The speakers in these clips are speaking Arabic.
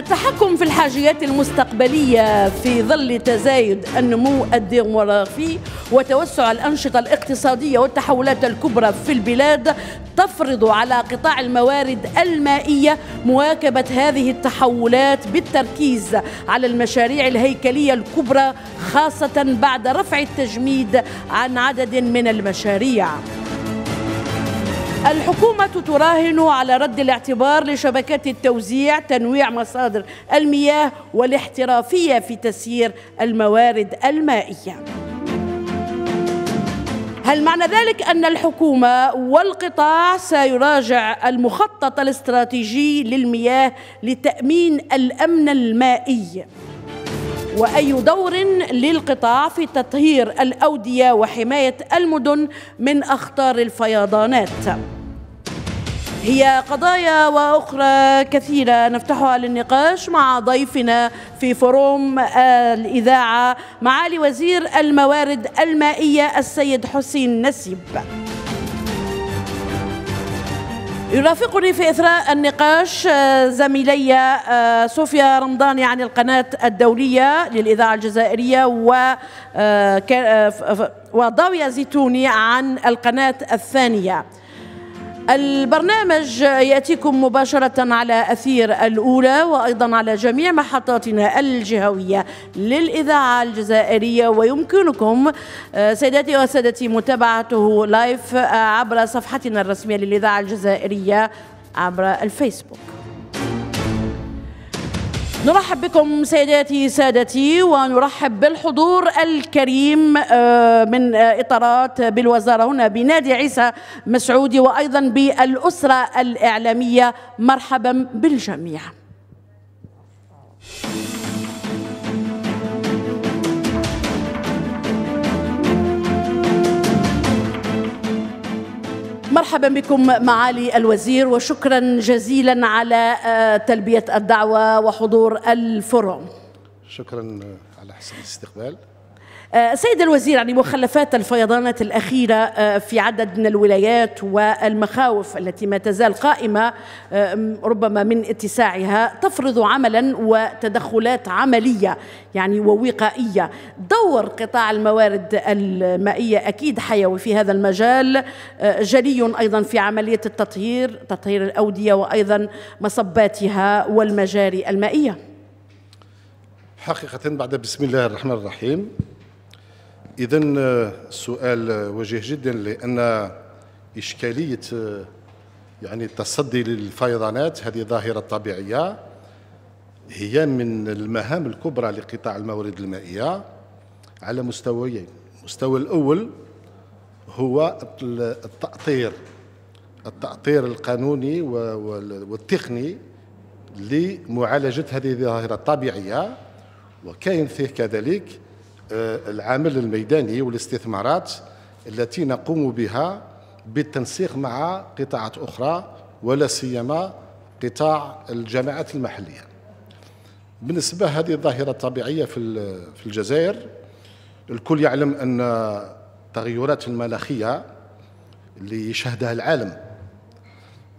التحكم في الحاجيات المستقبلية في ظل تزايد النمو الديموغرافي وتوسع الأنشطة الاقتصادية والتحولات الكبرى في البلاد تفرض على قطاع الموارد المائية مواكبة هذه التحولات بالتركيز على المشاريع الهيكلية الكبرى خاصة بعد رفع التجميد عن عدد من المشاريع. الحكومة تراهن على رد الاعتبار لشبكات التوزيع تنويع مصادر المياه والاحترافية في تسيير الموارد المائية هل معنى ذلك أن الحكومة والقطاع سيراجع المخطط الاستراتيجي للمياه لتأمين الأمن المائي؟ وأي دور للقطاع في تطهير الأودية وحماية المدن من أخطار الفيضانات هي قضايا وأخرى كثيرة نفتحها للنقاش مع ضيفنا في فروم الإذاعة معالي وزير الموارد المائية السيد حسين نسيب. يرافقني في إثراء النقاش آه، زميلي آه، صوفيا رمضاني عن القناة الدولية للإذاعة الجزائرية و آه، وضاوية زيتوني عن القناة الثانية. البرنامج يأتيكم مباشرة على أثير الأولى وأيضا على جميع محطاتنا الجهوية للإذاعة الجزائرية. ويمكنكم آه، سيداتي وسادتي متابعته لايف عبر صفحتنا الرسمية للإذاعة الجزائرية عبر الفيسبوك. نرحب بكم سيداتي سادتي ونرحب بالحضور الكريم آه، من إطارات بالوزارة. هنا بنادي عيسى مسعودي وأيضا بالأسرة الإعلامية. مرحبا بالجميع. مرحبا بكم معالي الوزير وشكرا جزيلا على آه، تلبية الدعوة وحضور الفورم. شكرا على حسن الاستقبال. آه، سيد الوزير يعني مخلفات الفيضانات الأخيرة آه، في عدد من الولايات والمخاوف التي ما تزال قائمة آه، ربما من اتساعها تفرض عملا وتدخلات عملية يعني ووقائية. دور قطاع الموارد المائية أكيد حيوي في هذا المجال جلي أيضا في عملية التطهير تطهير الأودية وأيضا مصباتها والمجاري المائية. حقيقة بعد بسم الله الرحمن الرحيم إذا السؤال وجيه جدا لأن إشكالية يعني التصدي للفيضانات هذه ظاهرة طبيعية هي من المهام الكبرى لقطاع الموارد المائية على مستويين. المستوى الأول هو التأطير التأطير القانوني والتقني لمعالجة هذه الظاهرة الطبيعية وكاين فيه كذلك آه، العمل الميداني والاستثمارات التي نقوم بها بالتنسيق مع قطاعات أخرى ولا سيما قطاع الجامعات المحلية. بالنسبة هذه الظاهرة الطبيعية في الجزائر الكل يعلم أن التغيرات المناخية اللي يشهدها العالم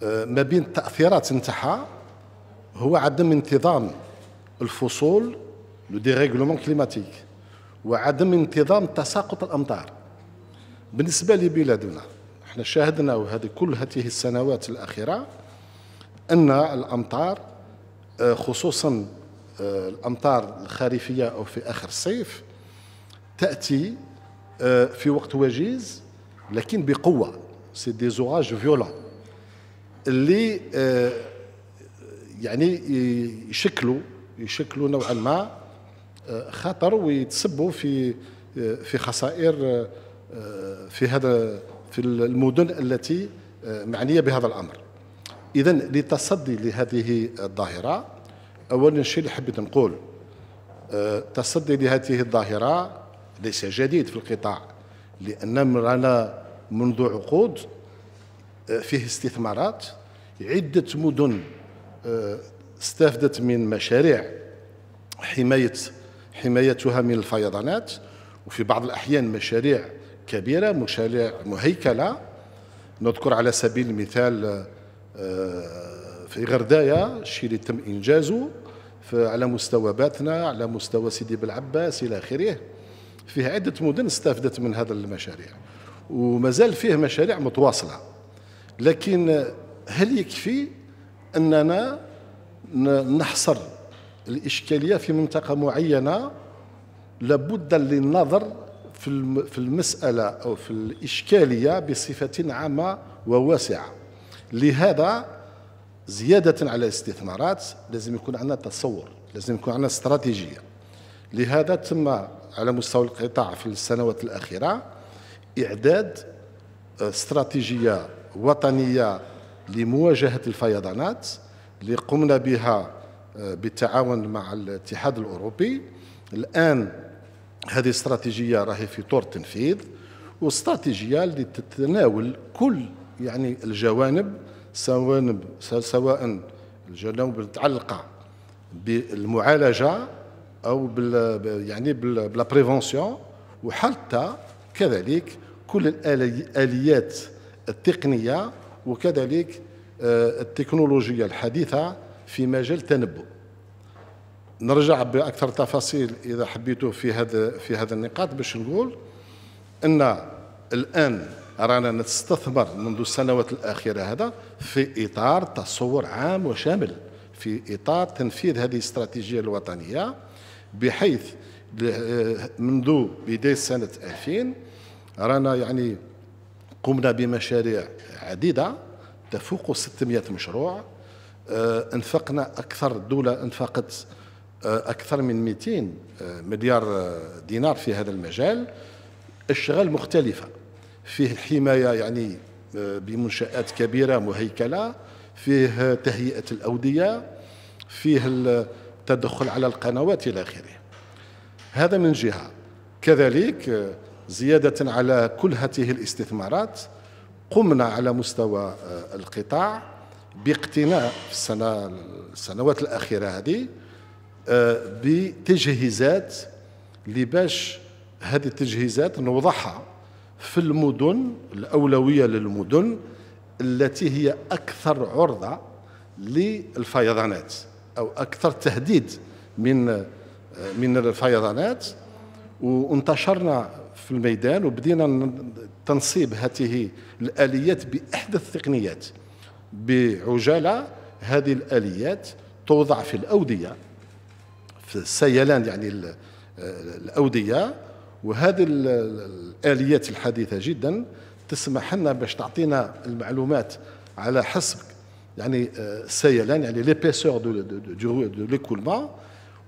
آه، ما بين التأثيرات نتاعها هو عدم انتظام الفصول لو ديريغلومون كليماتيك. وعدم انتظام تساقط الأمطار. بالنسبة لبلادنا إحنا شاهدنا وهذه كل هذه السنوات الأخيرة أن الأمطار آه، خصوصا آه، الأمطار الخريفيه أو في آخر الصيف تأتي آه، في وقت وجيز لكن بقوة. سي دي زوراج فيولون اللي يعني يشكلوا يشكلوا نوعا ما خطر ويتسبوا في في خسائر في هذا في المدن التي معنية بهذا الأمر. اذا للتصدي لهذه الظاهرة اولا الشيء اللي حبيت نقول التصدي لهذه الظاهرة ليس جديد في القطاع لأن رانا منذ عقود فيه استثمارات عدة مدن استفدت من مشاريع حماية حمايتها من الفيضانات وفي بعض الأحيان مشاريع كبيرة مشاريع مهيكلة. نذكر على سبيل المثال آه، في غردايا الشيء اللي تم إنجازه على مستوى باتنا على مستوى سيدي بالعباس إلى آخره. فيه عدة مدن استفدت من هذا المشاريع. ومازال فيه مشاريع متواصلة. لكن هل يكفي أننا نحصر الإشكالية في منطقة معينة لابد للنظر في المسألة أو في الإشكالية بصفة عامة وواسعة. لهذا زيادة على الاستثمارات لازم يكون عندنا تصور لازم يكون عندنا استراتيجية. لهذا تم على مستوى القطاع في السنوات الأخيرة إعداد استراتيجية وطنية لمواجهة الفيضانات اللي قمنا بها آه، بالتعاون مع الاتحاد الأوروبي. الآن هذه استراتيجية راهي في طور التنفيذ واستراتيجية اللي تتناول كل يعني الجوانب سواء سواء الجوانب المتعلقة بالمعالجة أو بال يعني بلا بريفونسيون وحتى كذلك كل الاليات التقنية وكذلك آه، التكنولوجيا الحديثة في مجال التنبؤ. نرجع بأكثر تفاصيل إذا حبيتوا في هذا في هذا النقاط باش نقول إن الآن رانا نستثمر منذ السنوات الأخيرة هذا في إطار تصور عام وشامل في إطار تنفيذ هذه الاستراتيجية الوطنية بحيث منذ بداية سنة 2000 رانا يعني قمنا بمشاريع عديدة تفوق 600 مشروع انفقنا أكثر دوله انفقت آه، أكثر من 200 آه، مليار دينار في هذا المجال. اشغال مختلفة. فيه حمايه يعني بمنشآت كبيرة مهيكلة. فيه تهيئة الأودية. فيه التدخل على القنوات إلى آخره. هذا من جهة. كذلك زيادة على كل هذه الاستثمارات قمنا على مستوى القطاع. باقتناء في السنة السنوات الأخيرة هذه آه، بتجهيزات لباش هذه التجهيزات نوضعها في المدن الأولوية للمدن التي هي أكثر عرضة للفيضانات أو أكثر تهديد من آه، من الفيضانات. وانتشرنا في الميدان وبدينا تنصيب هذه الآليات بأحدث التقنيات. بعجالة. هذه الآليات توضع في الأودية في السيلان يعني الأودية. وهذه الآليات الحديثة جدا تسمح لنا باش تعطينا المعلومات على حسب يعني السيلان يعني les mesures de de l'écoulement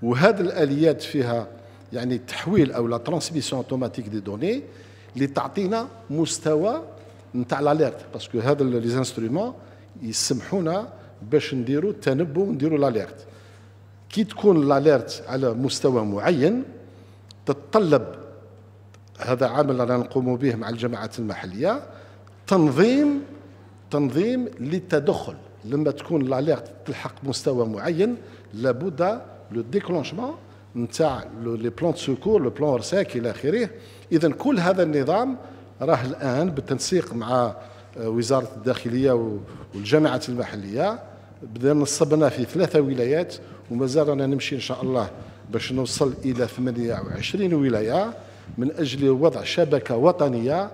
وهذه الآليات فيها يعني التحويل أو la transmission automatique des données اللي تعطينا مستوى نتاع ال alerte parce que هذا les instruments يسمحونا باش نديروا التنبؤ ونديروا ال alerte كي تكون ال alerte على مستوى معين تتطلب هذا عمل رانا نقوم به مع الجماعات المحلية تنظيم تنظيم للتدخل. لما تكون ال alerte تلحق مستوى معين لابد le déclenchement نتاع les plans de secours le plan ORSEC إلى آخره. اذا كل هذا النظام راه الآن بالتنسيق مع وزارة الداخلية والجماعات المحلية. بدأنا نصبنا في ثلاثة ولايات ومازال رانا نمشي إن شاء الله باش نوصل إلى 28 ولاية من أجل وضع شبكة وطنية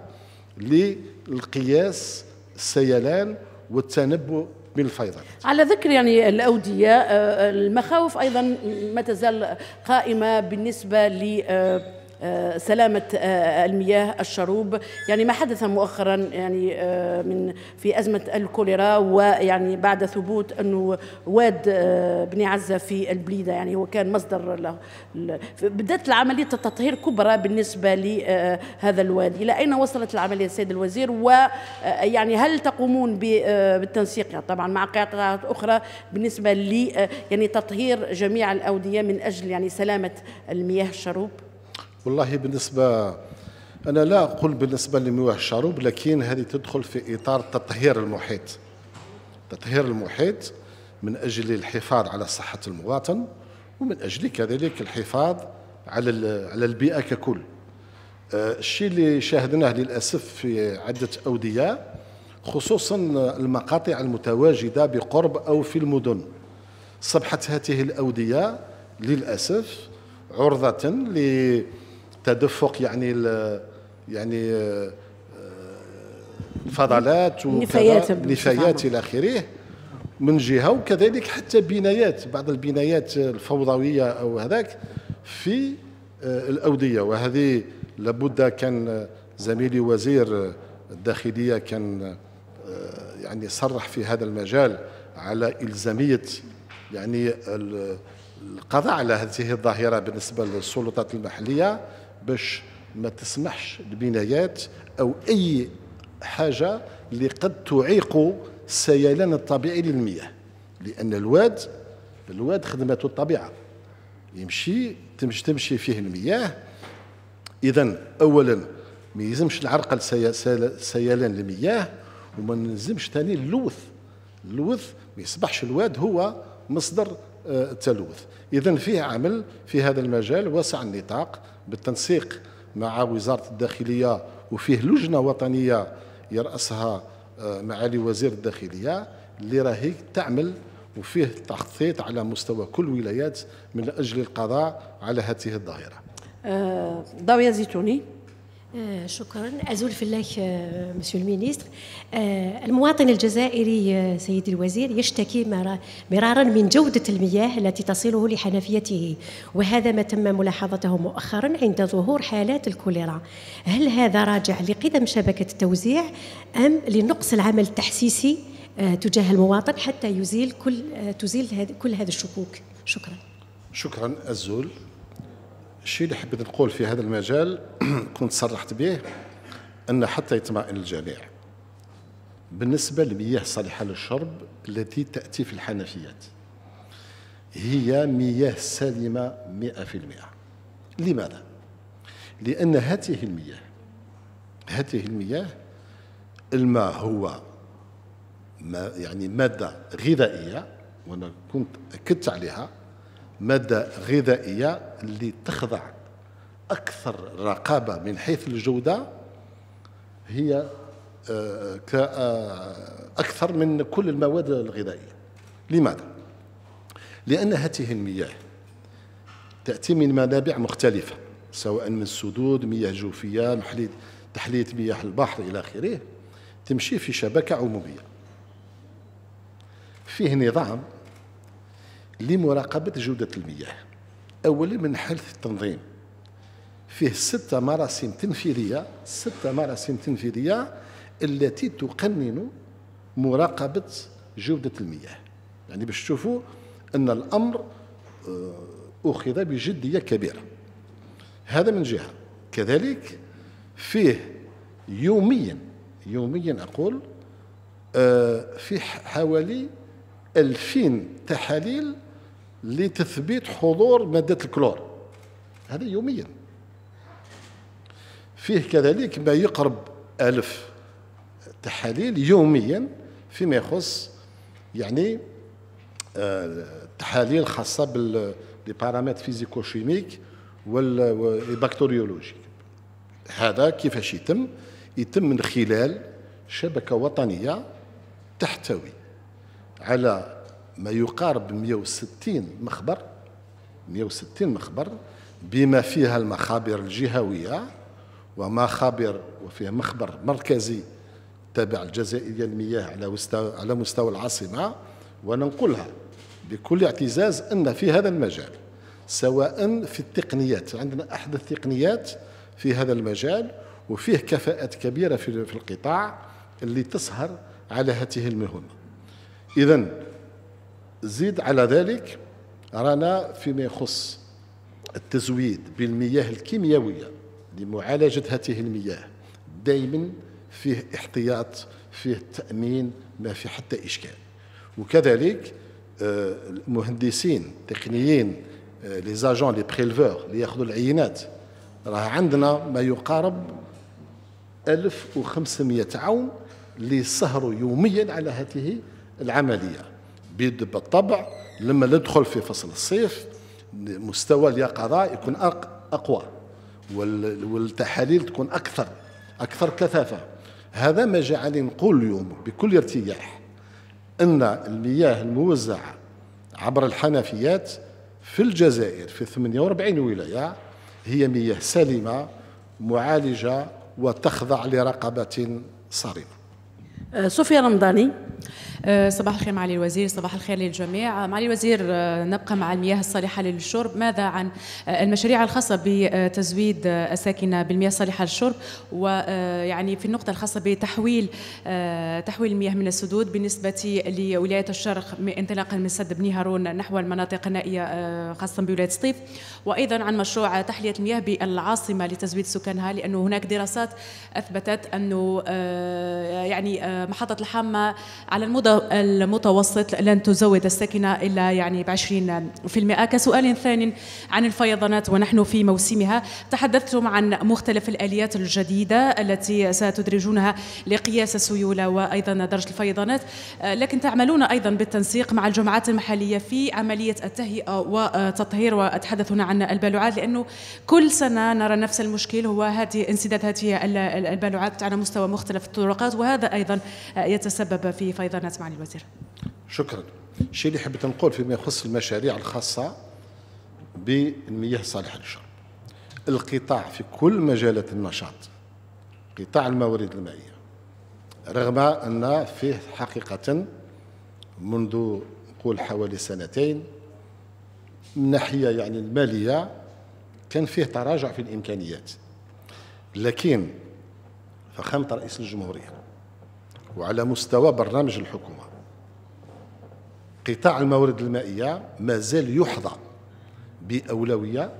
للقياس السيلان والتنبؤ بالفيضان. على ذكر يعني الأودية آه، المخاوف أيضا ما تزال قائمة بالنسبة ل آه، آه، سلامة آه، المياه الشروب. يعني ما حدث مؤخرا يعني آه، من في أزمة الكوليرا ويعني بعد ثبوت أنه واد بني عزة في البليدة. يعني هو كان مصدر له بدأت العملية التطهير كبرى بالنسبة لهذا الوادي إلى أين وصلت العملية السيد الوزير؟ ويعني هل تقومون بالتنسيق؟ يعني طبعا مع قطاعات أخرى بالنسبة ل يعني تطهير جميع الأودية من أجل يعني سلامة المياه الشروب؟ والله بالنسبة أنا لا أقول بالنسبة لمياه الشروب لكن هذه تدخل في إطار تطهير المحيط. تطهير المحيط من أجل الحفاظ على صحة المواطن ومن أجل كذلك الحفاظ على على البيئة ككل. آه، الشيء اللي شاهدناه للأسف في عدة أودية خصوصا المقاطع المتواجدة بقرب أو في المدن. صبحت هذه الأودية للأسف عرضة لتدفق يعني يعني فضلات نفايات نفايات إلى آخره. من جهة وكذلك حتى بنايات بعض البنايات الفوضوية أو هذاك في آه، الأودية. وهذه لابد كان زميلي وزير الداخلية كان آه، يعني صرح في هذا المجال على إلزامية يعني القضاء على هذه الظاهرة بالنسبة للسلطات المحلية. باش ما تسمحش البنايات أو أي حاجة اللي قد تعيق السيلان الطبيعي للمياه. لأن الواد الواد خدمته الطبيعة. يمشي تمشي تمشي فيه المياه. اذا اولا ما يلزمش نعرقل سيلان المياه وما نلزمش ثاني اللوث. اللوث ما يصبحش الواد هو مصدر آه، التلوث. اذا فيه عمل في هذا المجال واسع النطاق. بالتنسيق مع وزارة الداخلية وفيه لجنة وطنية يرأسها آه، معالي وزير الداخلية اللي راهي تعمل وفيه تخطيط على مستوى كل الولايات من أجل القضاء على هذه الظاهره. آه، ضوية زيتوني شكرا. أزول في الله آه، مسيو المينيستر آه، المواطن الجزائري سيدي الوزير يشتكي مرارا من جودة المياه التي تصله لحنفيته وهذا ما تم ملاحظته مؤخرا عند ظهور حالات الكوليرا. هل هذا راجع لقدم شبكة التوزيع أم لنقص العمل التحسيسي تجاه المواطن حتى يزيل كل تزيل كل هذه الشكوك؟ شكرا. شكرا أزول. الشيء اللي حبيت نقول في هذا المجال كنت صرحت به أن حتى يطمئن الجميع بالنسبة للمياه الصالحة للشرب التي تأتي في الحنفيات هي مياه سالمة مئة في المئة لماذا؟ لأن هذه المياه هذه المياه الماء هو ما يعني مادة غذائية وأنا كنت أكدت عليها مادة غذائية اللي تخضع أكثر رقابة من حيث الجودة هي آه، آه، أكثر من كل المواد الغذائية لماذا؟ لأن هذه المياه تأتي من منابع مختلفة سواء من سدود مياه جوفية محلية تحلية مياه البحر إلى آخره تمشي في شبكة عمومية فيه نظام لمراقبة جودة المياه. أولا من حيث التنظيم. فيه ستة مراسم تنفيذية ستة مراسم تنفيذية التي تقنن مراقبة جودة المياه. يعني باش تشوفوا أن الأمر آه، أخذ بجدية كبيرة. هذا من جهة. كذلك فيه يوميا يوميا أقول آه، فيه حوالي ألفين تحاليل لتثبيت حضور مادة الكلور. هذا يوميا. فيه كذلك ما يقرب ألف تحاليل يوميا فيما يخص يعني التحاليل آه، خاصة بال paramètres physico-chimiques وال bactériologique هذا كيفاش يتم يتم من خلال شبكة وطنية تحتوي على ما يقارب 160 مخبر 160 مخبر بما فيها المخابر الجهوية ومخابر وفيها مخبر مركزي تابع الجزائرية للمياه على مستوى على مستوى العاصمة. وننقلها بكل اعتزاز أن في هذا المجال سواء في التقنيات. عندنا أحدث التقنيات في هذا المجال وفيه كفاءات كبيرة في القطاع اللي تسهر على هذه المهمة إذا زيد على ذلك رانا فيما يخص التزويد بالمياه الكيميائية لمعالجة هذه المياه. دائما فيه احتياط فيه تأمين ما في حتى إشكال. وكذلك آه، المهندسين التقنيين لي زاجون لي بريلفور اللي يأخذوا العينات راه عندنا ما يقارب 1500 عون اللي يسهروا يوميا على هذه العملية. بالطبع لما ندخل في فصل الصيف مستوى اليقظة يكون أقوى والتحاليل تكون أكثر أكثر كثافة. هذا ما جعلني نقول اليوم بكل ارتياح أن المياه الموزعة عبر الحنفيات في الجزائر في 48 ولاية هي مياه سليمة معالجة وتخضع لرقابة صارمة. آه، صوفيا رمضاني. آه، صباح الخير معالي الوزير صباح الخير للجميع. معالي الوزير آه، نبقى مع المياه الصالحة للشرب. ماذا عن المشاريع الخاصة بتزويد الساكنة بالمياه الصالحة للشرب؟ ويعني في النقطة الخاصة بتحويل تحويل المياه من السدود بالنسبة لولاية الشرق انطلاقا من سد بني هارون نحو المناطق النائية خاصة بولاية سطيف. وأيضا عن مشروع تحلية المياه بالعاصمة لتزويد سكانها لأنه هناك دراسات أثبتت أنه يعني محطة الحامة على المدى المتوسط لن تزود الساكنة إلا يعني ب 20% كسؤال ثاني عن الفيضانات ونحن في موسمها تحدثتم عن مختلف الآليات الجديدة التي ستدرجونها لقياس السيولة وأيضا درجة الفيضانات. لكن تعملون أيضا بالتنسيق مع الجماعات المحلية في عملية التهيئة والتطهير وأتحدث هنا عن البالوعات لأنه كل سنة نرى نفس المشكل هو هذه انسداد هذه البالوعات على مستوى مختلف الطرقات وهذا أيضا يتسبب في فيضانات. معالي الوزير. شكرا. الشيء اللي حبيت نقول فيما يخص المشاريع الخاصة بالمياه الصالحة للشرب. القطاع في كل مجالات النشاط. قطاع الموارد المائية. رغم أن فيه حقيقة منذ نقول حوالي سنتين من ناحية يعني المالية كان فيه تراجع في الإمكانيات. لكن فخامة رئيس الجمهورية وعلى مستوى برنامج الحكومة. قطاع الموارد المائية ما زال يحظى بأولوية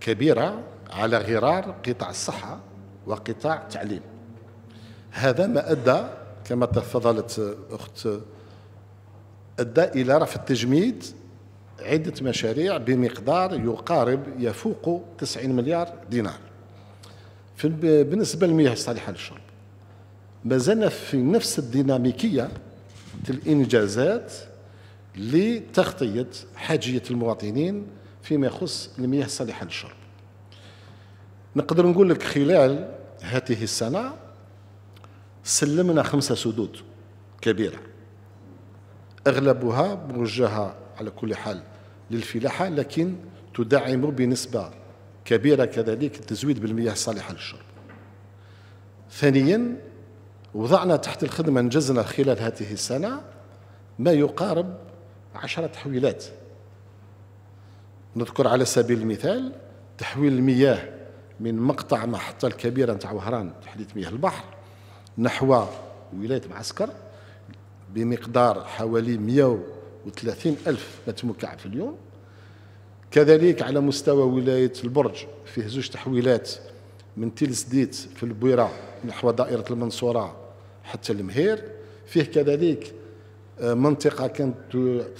كبيرة على غرار قطاع الصحة وقطاع التعليم. هذا ما أدى كما تفضلت أخت أدى إلى رفع التجميد عدة مشاريع بمقدار يقارب يفوق 90 مليار دينار. بالنسبة للمياه الصالحة للشرب. ما زلنا في نفس الديناميكية الإنجازات لتغطية حاجية المواطنين فيما يخص المياه الصالحة للشرب. نقدر نقول لك خلال هذه السنة سلمنا خمسة سدود كبيرة. أغلبها موجهة على كل حال للفلاحة لكن تدعم بنسبة كبيرة كذلك التزويد بالمياه الصالحة للشرب. ثانيا وضعنا تحت الخدمة انجزنا خلال هذه السنة ما يقارب عشرة تحويلات. نذكر على سبيل المثال تحويل المياه من مقطع محطة الكبيرة نتاع وهران تحلية مياه البحر نحو ولاية معسكر بمقدار حوالي 130 ألف متر مكعب في اليوم. كذلك على مستوى ولاية البرج فيه زوج تحويلات من تيل سديت في البويرة نحو دائرة المنصورة حتى المهير. فيه كذلك آه، منطقة كانت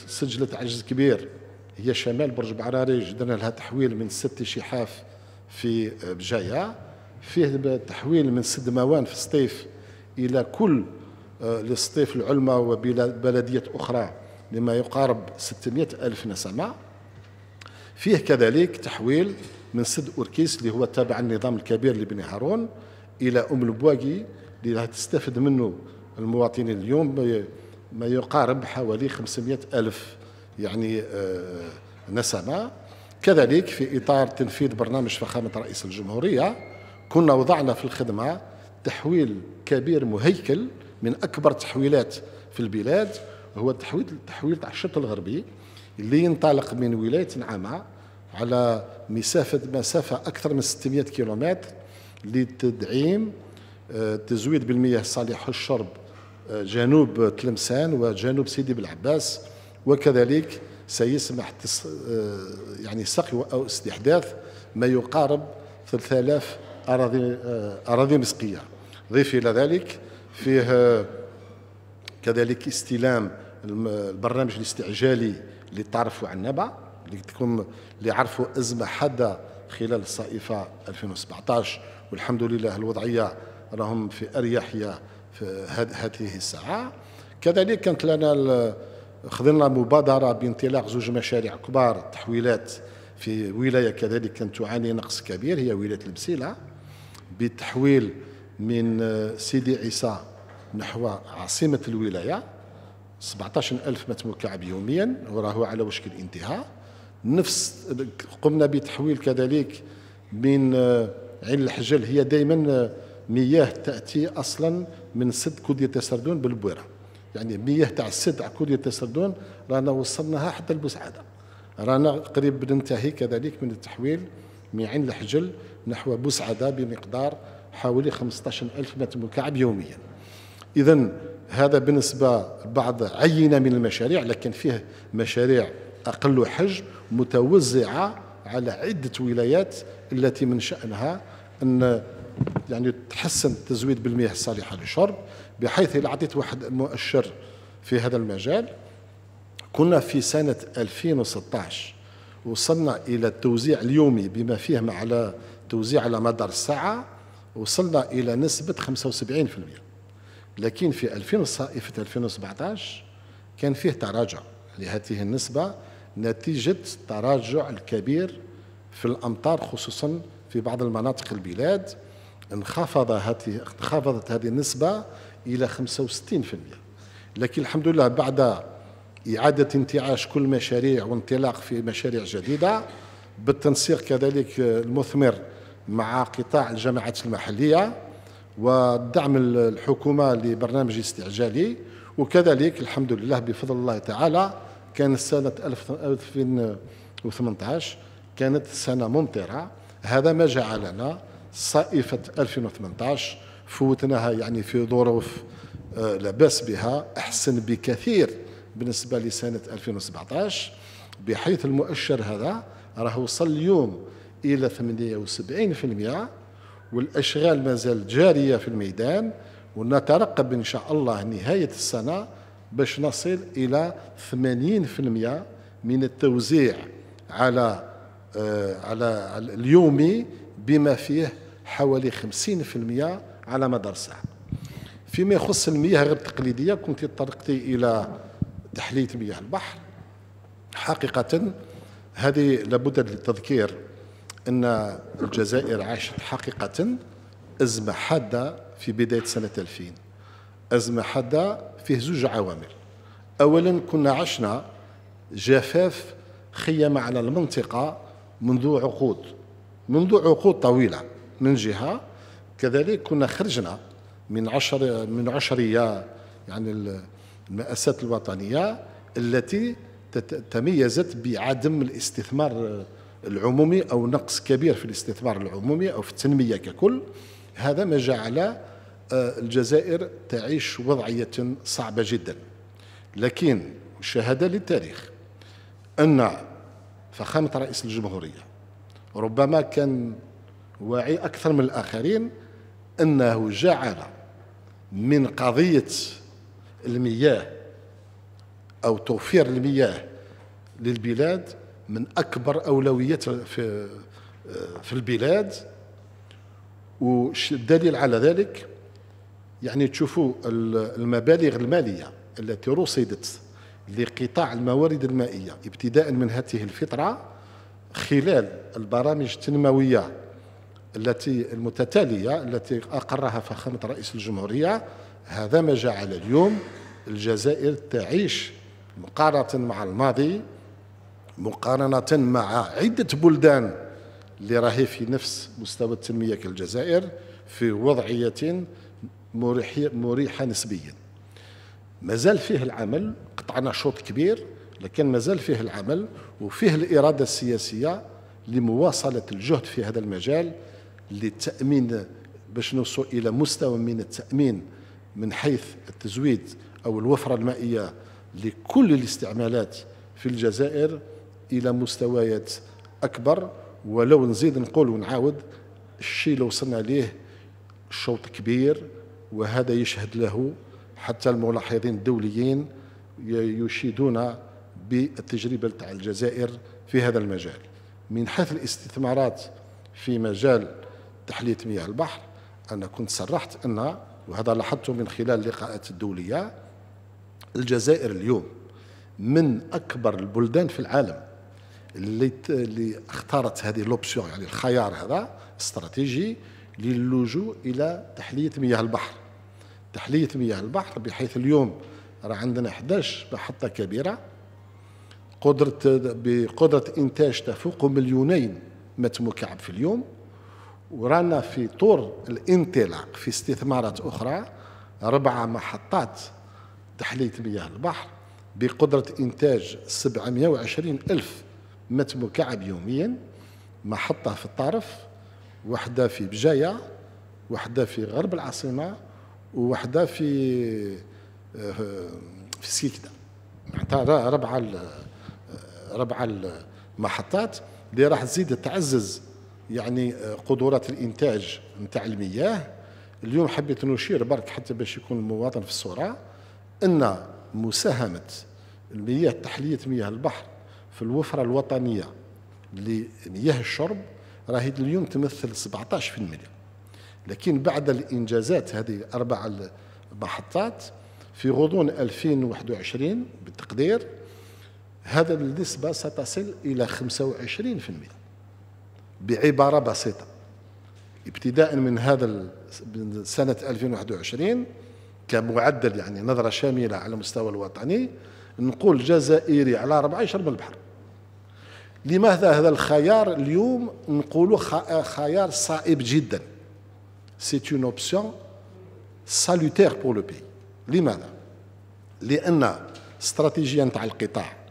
سجلت عجز كبير. هي شمال برج بعراريج درنا لها تحويل من ست شحاف في آه، بجاية. فيه تحويل من سد موان في سطيف إلى كل آه، لسطيف العلمة وبلدية أخرى لما يقارب 600 ألف نسمة. فيه كذلك تحويل من سد أوركيس اللي هو تابع النظام الكبير لبني هارون إلى أم البواقي اللي تستفد منه المواطنين اليوم ما يقارب حوالي 500 ألف يعني آه، نسمة. كذلك في إطار تنفيذ برنامج فخامة رئيس الجمهورية كنا وضعنا في الخدمة تحويل كبير مهيكل من أكبر تحويلات في البلاد هو التحويل التحويل تاع الشط الغربي اللي ينطلق من ولاية نعامة على مسافة مسافة أكثر من 600 كيلومتر لتدعيم التزويد بالمياه الصالحة للشرب آه، جنوب تلمسان وجنوب سيدي بالعباس وكذلك سيسمح آه، يعني سقي أو استحداث ما يقارب 3000 أراضي آه، أراضي مسقية. ضيف إلى ذلك فيه كذلك استلام البرنامج الاستعجالي اللي تعرفوا عن نبع اللي تكون اللي عرفوا أزمة حادة خلال الصائفة 2017 والحمد لله الوضعية راهم في اريحيه في هذه الساعة. كذلك كانت لنا خذلنا مبادرة بانطلاق زوج مشاريع كبار تحويلات في ولاية كذلك كانت تعاني نقص كبير هي ولاية المسيله بالتحويل من سيدي عيسى نحو عاصمة الولاية 17 ألف متر مكعب يوميا وراه على وشك الانتهاء. نفس قمنا بتحويل كذلك من عين الحجل هي دائما مياه تأتي أصلا من سد كودية تسردون بالبويرة. يعني مياه تاع السد كودية تسردون رانا وصلناها حتى البسعادة رانا قريب ننتهي كذلك من التحويل من عين الحجل نحو بسعادة بمقدار حوالي 15 ألف متر مكعب يوميا. إذا هذا بالنسبة بعض عينة من المشاريع لكن فيه مشاريع أقل حجم متوزعة على عدة ولايات التي من شأنها أن يعني تحسن التزويد بالمياه الصالحة للشرب بحيث إذا أعطيت واحد مؤشر في هذا المجال. كنا في سنة 2016 وصلنا إلى التوزيع اليومي بما فيه على توزيع على مدار الساعة وصلنا إلى نسبة 75% لكن في 2000 صائفة 2017 كان فيه تراجع لهذه النسبة نتيجة تراجع الكبير في الأمطار خصوصا في بعض المناطق البلاد. انخفض هذه انخفضت هذه النسبة إلى 65% لكن الحمد لله بعد إعادة انتعاش كل مشاريع وانطلاق في مشاريع جديدة بالتنسيق كذلك المثمر مع قطاع الجامعات المحلية ودعم الحكومة لبرنامج استعجالي. وكذلك الحمد لله بفضل الله تعالى كانت سنة 2018 كانت سنة ممطرة. هذا ما جعلنا صائفة 2018 فوتناها يعني في ظروف آه، لا بأس بها أحسن بكثير بالنسبة لسنة 2017 بحيث المؤشر هذا راه وصل اليوم إلى 78% والأشغال ما زالت جارية في الميدان ونترقب إن شاء الله نهاية السنة باش نصل إلى 80% من التوزيع على آه، على اليومي بما فيه حوالي 50% على مدار الساعة فيما يخص المياه غير التقليدية كنت طرقتي إلى تحلية مياه البحر. حقيقة هذه لابد للتذكير أن الجزائر عاشت حقيقة أزمة حادة في بداية سنة 2000 أزمة حادة فيه زوج عوامل. أولا كنا عشنا جفاف خيم على المنطقة منذ عقود. منذ عقود طويلة من جهة كذلك كنا خرجنا من عشر من عشرية يعني المؤسسات الوطنية التي تميزت بعدم الاستثمار العمومي أو نقص كبير في الاستثمار العمومي أو في التنمية ككل. هذا ما جعل آه، الجزائر تعيش وضعية صعبة جدا. لكن شهادة للتاريخ أن فخامة رئيس الجمهورية ربما كان واعي أكثر من الآخرين أنه جعل من قضية المياه أو توفير المياه للبلاد من أكبر أولويات في في البلاد. والدليل على ذلك يعني تشوفوا المبالغ المالية التي رصدت لقطاع الموارد المائية ابتداء من هذه الفترة خلال البرامج التنموية التي المتتالية التي أقرها فخامة رئيس الجمهورية هذا ما جعل اليوم الجزائر تعيش مقارنة مع الماضي مقارنة مع عدة بلدان اللي راهي في نفس مستوى التنمية كالجزائر في وضعية مريحة نسبيا. مازال فيه العمل قطعنا شوط كبير لكن مازال فيه العمل وفيه الإرادة السياسية لمواصلة الجهد في هذا المجال للتأمين باش نوصل إلى مستوى من التأمين من حيث التزويد أو الوفرة المائية لكل الاستعمالات في الجزائر إلى مستويات أكبر. ولو نزيد نقول ونعاود الشيء اللي وصلنا ليه شوط كبير وهذا يشهد له حتى الملاحظين الدوليين يشيدون بالتجربة تاع الجزائر في هذا المجال. من حيث الاستثمارات في مجال تحلية مياه البحر أنا كنت صرحت أن وهذا لاحظته من خلال اللقاءات الدولية الجزائر اليوم من أكبر البلدان في العالم اللي اللي اختارت هذه لوبسيون يعني الخيار هذا استراتيجي للجوء إلى تحلية مياه البحر. تحلية مياه البحر بحيث اليوم راه عندنا 11 محطة كبيرة قدرة بقدرة إنتاج تفوق مليونين متر مكعب في اليوم. ورانا في طور الانطلاق في استثمارات أخرى أربع محطات تحلية مياه البحر بقدرة إنتاج 720 ألف متر مكعب يوميا. محطة في الطرف واحدة في بجاية واحدة في غرب العاصمة وواحدة في في سيكدا معناتها ربع ربع المحطات اللي راح تزيد تعزز يعني قدرات الإنتاج نتاع المياه. اليوم حبيت نشير برك حتى باش يكون المواطن في الصورة إن مساهمة المياه تحليه مياه البحر في الوفرة الوطنية لمياه الشرب راهي اليوم تمثل 17% لكن بعد الإنجازات هذه أربع محطات في غضون 2021 بالتقدير هذا النسبة ستصل إلى 25% بعبارة بسيطة. ابتداء من هذا سنة 2021 كمعدل يعني نظرة شاملة على المستوى الوطني نقول جزائري على أربعة يشرب البحر. لماذا هذا الخيار اليوم نقول خيار صائب جدا؟ c'est une option salutaire pour le pays لماذا؟ لأن استراتيجيه نتاع القطاع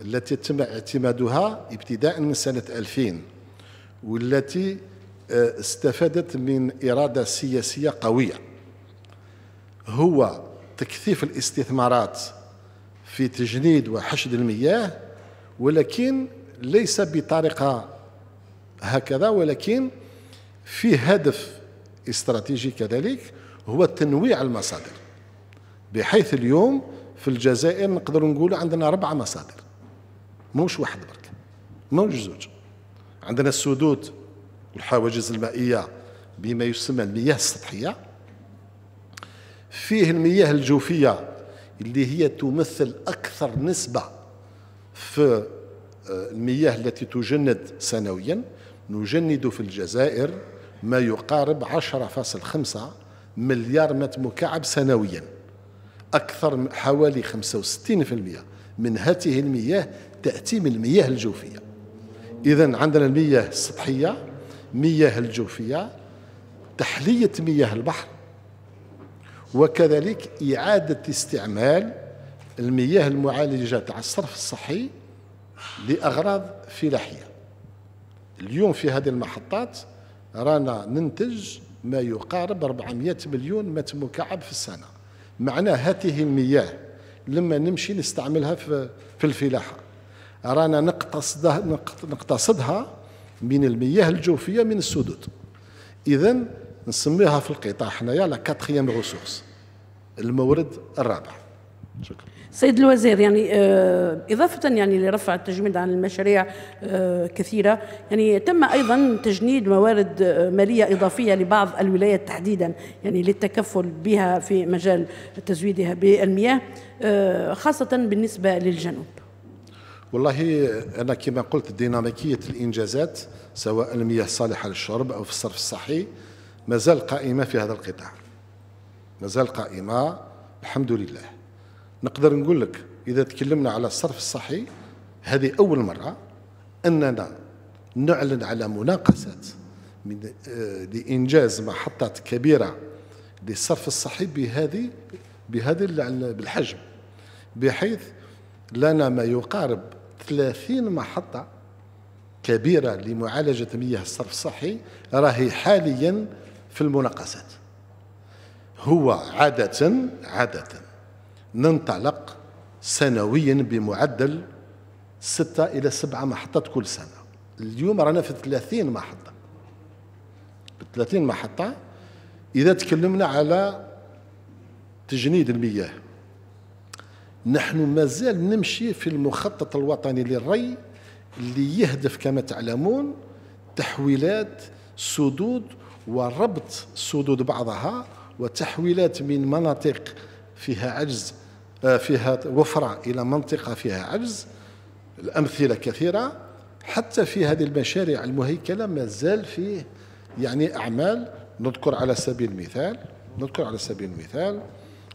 التي تم اعتمادها ابتداء من سنة 2000 والتي آه، استفادت من إرادة سياسية قوية. هو تكثيف الاستثمارات في تجنيد وحشد المياه ولكن ليس بطريقة هكذا ولكن في هدف استراتيجي كذلك هو تنويع المصادر. بحيث اليوم في الجزائر نقدر نقول عندنا أربعة مصادر. موش واحد برك موش زوج. عندنا السدود والحواجز المائية بما يسمى المياه السطحية. فيه المياه الجوفية اللي هي تمثل أكثر نسبة في آه، المياه التي تجند سنويا. نجند في الجزائر ما يقارب 10.5 مليار متر مكعب سنويا أكثر حوالي 65% من هذه المياه تأتي من المياه الجوفية. إذا عندنا المياه السطحية مياه الجوفية تحلية مياه البحر وكذلك إعادة استعمال المياه المعالجة تاع الصرف الصحي لأغراض فلاحية. اليوم في هذه المحطات رانا ننتج ما يقارب 400 مليون متر مكعب في السنة. معناه هذه المياه لما نمشي نستعملها في, الفلاحة. رانا نقتصدها, نقتصدها من المياه الجوفية من السدود. إذا نسميها في القطاع حنايا la quatrième ressource المورد الرابع. شكرا. سيد الوزير يعني آه، إضافة يعني لرفع التجميد عن المشاريع آه، كثيرة يعني تم أيضا تجنيد موارد آه، مالية إضافية لبعض الولايات تحديدا يعني للتكفل بها في مجال تزويدها بالمياه خاصة بالنسبة للجنوب. والله أنا كما قلت ديناميكية الإنجازات سواء المياه الصالحة للشرب أو في الصرف الصحي ما زال قائمة في هذا القطاع. ما زال قائمة الحمد لله. نقدر نقول لك إذا تكلمنا على الصرف الصحي هذه أول مرة أننا نعلن على مناقصات من آه، لإنجاز محطات كبيرة للصرف الصحي بهذه بهذه بالحجم بحيث لنا ما يقارب 30 محطة كبيرة لمعالجة مياه الصرف الصحي راهي حاليا في المناقصات. هو عادة عادة ننطلق سنويا بمعدل ستة إلى سبعة محطات كل سنة. اليوم رانا في 30 محطة. 30 محطة إذا تكلمنا على تجنيد المياه. نحن مازال نمشي في المخطط الوطني للري اللي يهدف كما تعلمون تحويلات سدود وربط سدود بعضها وتحويلات من مناطق فيها عجز آه، فيها وفرة إلى منطقة فيها عجز الأمثلة كثيرة. حتى في هذه المشاريع المهيكلة ما زال فيه يعني أعمال. نذكر على سبيل المثال نذكر على سبيل المثال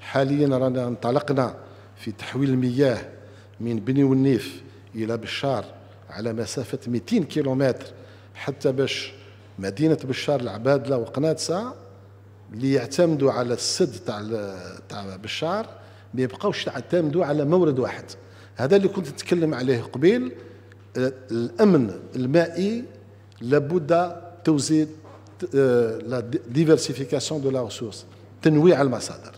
حاليا رانا انطلقنا في تحويل المياه من بني والنيف إلى بشار على مسافة 200 كيلومتر حتى باش مدينة بشار العبادله وقناطسه اللي يعتمدوا على السد تاع تاع بشار ما يبقاوش يعتمدوا على مورد واحد. هذا اللي كنت نتكلم عليه قبيل الأمن المائي لابد توزيع la diversification de la ressource تنويع المصادر.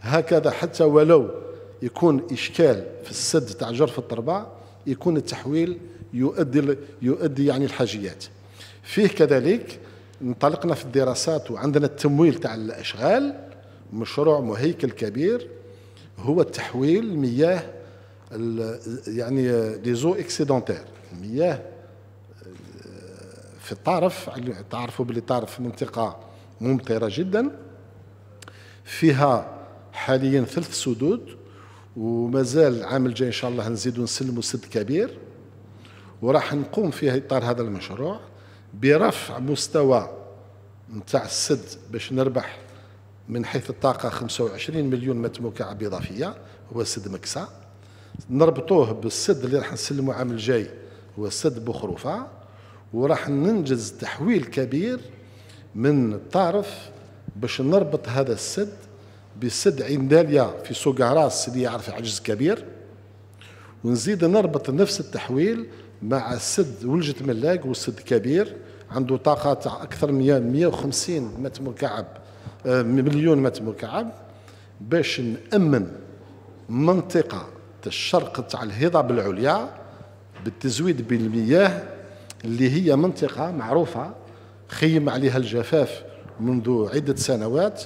هكذا حتى ولو يكون إشكال في السد تاع جرف الطربع يكون التحويل يؤدي يؤدي يعني الحاجيات. فيه كذلك انطلقنا في الدراسات وعندنا التمويل تاع الأشغال مشروع مهيكل كبير هو التحويل المياه يعني لي زو اكسيدونتير المياه في الطرف تعرفوا باللي طرف منطقة ممطرة جدا فيها حاليا ثلاث سدود ومازال العام الجاي إن شاء الله نزيدوا نسلموا سد كبير وراح نقوم في إطار هذا المشروع برفع مستوى نتاع السد باش نربح من حيث الطاقة 25 مليون متر مكعب إضافية هو سد مكسا. نربطوه بالسد اللي راح نسلمه العام الجاي هو سد بخروفة. وراح ننجز تحويل كبير من الطارف باش نربط هذا السد بسد عين داليا في سوق عراس اللي يعرف عجز كبير. ونزيد نربط نفس التحويل مع السد ولجة ملاق والسد كبير. عنده طاقة تاع أكثر من 150 متر مكعب آه، مليون متر مكعب. باش نأمن منطقة الشرق تاع الهضاب العليا بالتزويد بالمياه اللي هي منطقة معروفة خيم عليها الجفاف منذ عدة سنوات.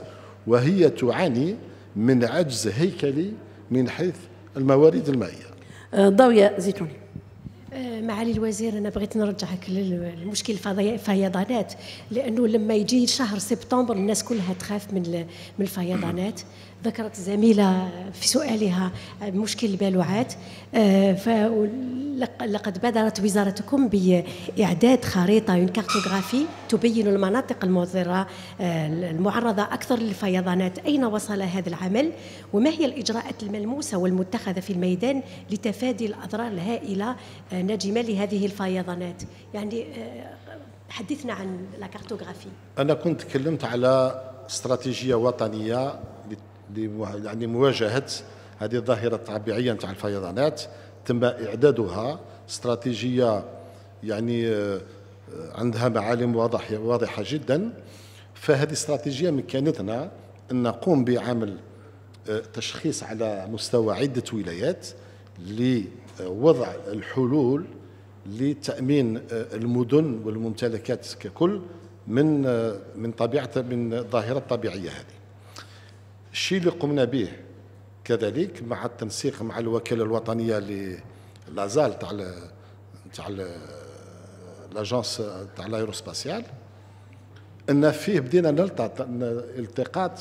وهي تعاني من عجز هيكلي من حيث الموارد المائية. آه، ضوية زيتوني. آه، معالي الوزير أنا بغيت نرجعك للمشكل الفيضانات لأنه لما يجي شهر سبتمبر الناس كلها تخاف من من الفيضانات. ذكرت زميلة في سؤالها مشكل البالوعات آه، فلقد بدرت وزارتكم بإعداد خريطة من cartographie تبين المناطق المضرة آه، المعرضة أكثر للفيضانات. أين وصل هذا العمل؟ وما هي الإجراءات الملموسة والمتخذة في الميدان لتفادي الأضرار الهائلة آه، ناجمة لهذه الفيضانات؟ يعني حدثنا عن la cartographie. أنا كنت تكلمت على استراتيجية وطنية يعني مواجهة هذه الظاهرة الطبيعية نتاع الفيضانات تم إعدادها استراتيجية يعني آه، عندها معالم واضحه واضحة جدا. فهذه استراتيجية مكانتنا أن نقوم بعمل آه، تشخيص على مستوى عدة ولايات لوضع الحلول لتأمين آه، المدن والممتلكات ككل من من طبيعة من الظاهرة الطبيعية هذه. الشيء اللي قمنا به كذلك مع التنسيق مع الوكالة الوطنية لازال تاع تاع l'agence تاع l'aérospatiale إن فيه بدينا نلتقط التقاط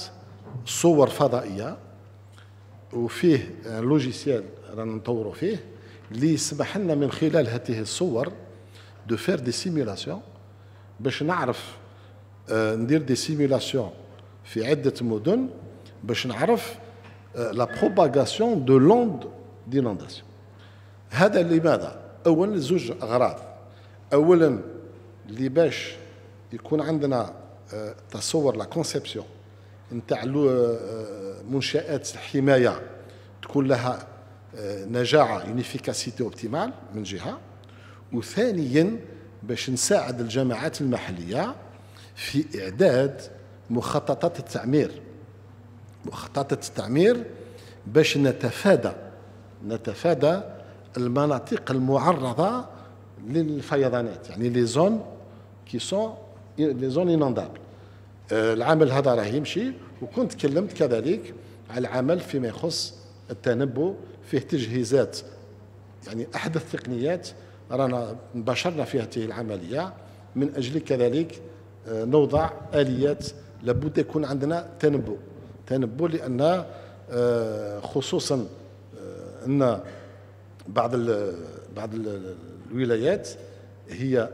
صور فضائية وفيه logiciel رانا نطوروا فيه اللي يسمح لنا من خلال هذه الصور de faire des simulations باش نعرف آه، ندير des simulations في عدة مدن باش نعرف la propagation de l'onde d'inondation هذا لماذا؟ اولا زوج أغراض. اولا اللي باش يكون عندنا آه، تصور la conception نتاع آه، منشآت الحمايه تكون لها آه، نجاعة une efficacité optimale من جهة. وثانيا باش نساعد الجماعات المحلية في إعداد مخططات التعمير. مخططات التعمير باش نتفادى نتفادى المناطق المعرضة للفيضانات يعني les zones qui sont les zones inondables العمل هذا راه يمشي وكنت تكلمت كذلك على العمل فيما يخص التنبؤ فيه تجهيزات. يعني احدث تقنيات رانا باشرنا في هذه العملية من أجل كذلك آه، نوضع آليات لابد يكون عندنا تنبؤ. تنبؤ لأن آه، خصوصا آه، أن بعض بعض الولايات هي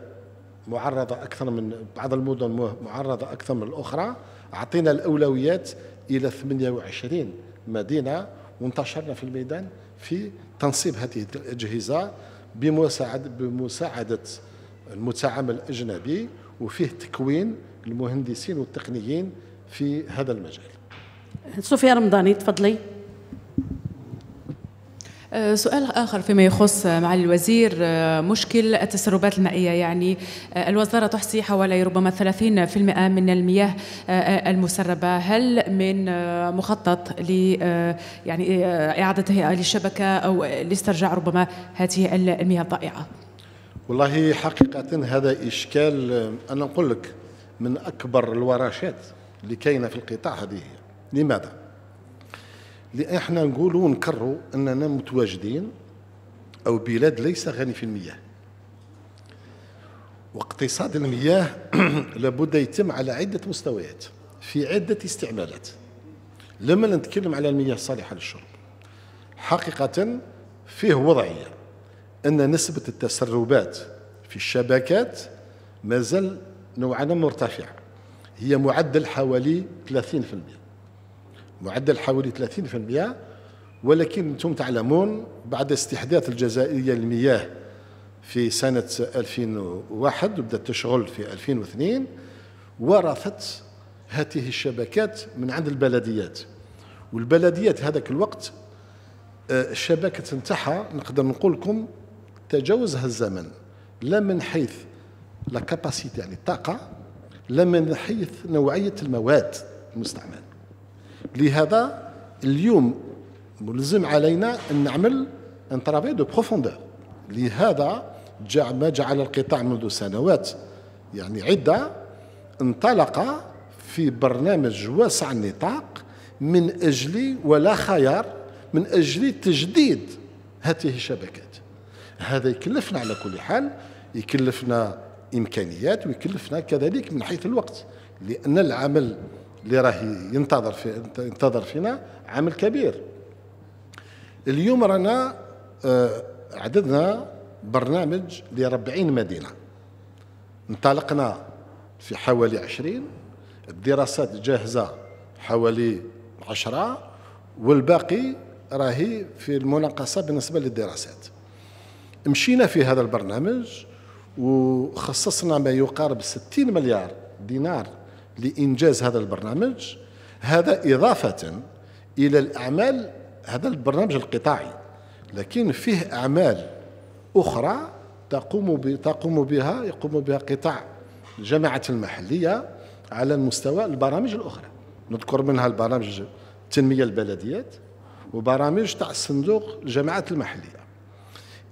معرضة أكثر من بعض المدن معرضة أكثر من الأخرى. أعطينا الأولويات إلى 28 مدينة وانتشرنا في الميدان في تنصيب هذه الأجهزة بمساعدة بمساعدة المتعامل الأجنبي وفيه تكوين المهندسين والتقنيين في هذا المجال. صوفيا رمضاني تفضلي. آه، سؤال آخر فيما يخص معالي الوزير. آه، مشكل التسربات المائية يعني آه، الوزارة تحصي حوالي ربما 30% من المياه المسربة. هل من مخطط ل يعني إعادتها للشبكة أو لاسترجاع ربما هذه المياه الضائعة؟ والله حقيقة هذا إشكال أنا نقول لك من أكبر الورشات اللي كاينة في القطاع هذه. لماذا؟ لأن إحنا نقولوا ونكرروا أننا متواجدين أو بلاد ليس غني في المياه. واقتصاد المياه لابد يتم على عدة مستويات في عدة استعمالات. لما نتكلم على المياه الصالحة للشرب حقيقة فيه وضعية أن نسبة التسربات في الشبكات ما زال نوعا مرتفع هي معدل حوالي 30% معدل حوالي 30% ولكن أنتم تعلمون بعد استحداث الجزائرية للمياه في سنة 2001 وبدأت تشغل في 2002 ورثت هذه الشبكات من عند البلديات. والبلديات هذاك الوقت آه، الشبكة نتاعها نقدر نقول لكم تجاوزها الزمن. لا من حيث لا كاباسيتي يعني الطاقة لا من حيث نوعية المواد المستعملة. لهذا اليوم ملزم علينا أن نعمل un travail de profondeur. لهذا جاء ما جعل القطاع منذ سنوات يعني عدة انطلق في برنامج واسع النطاق من أجل ولا خيار من أجل تجديد هذه الشبكات. هذا يكلفنا على كل حال يكلفنا إمكانيات ويكلفنا كذلك من حيث الوقت لأن العمل اللي راه ينتظر في ينتظر فينا عمل كبير. اليوم رانا آه، عددنا برنامج ل 40 مدينة. انطلقنا في حوالي 20 الدراسات جاهزة حوالي 10 والباقي راهي في المناقصة بالنسبة للدراسات. مشينا في هذا البرنامج وخصصنا ما يقارب 60 مليار دينار لإنجاز هذا البرنامج هذا إضافة إلى الأعمال هذا البرنامج القطاعي. لكن فيه أعمال أخرى تقوم تقوم بها يقوم بها قطاع الجماعة المحلية على المستوى البرامج الأخرى. نذكر منها البرامج تنمية البلديات وبرامج تاع الصندوق الجماعات المحلية.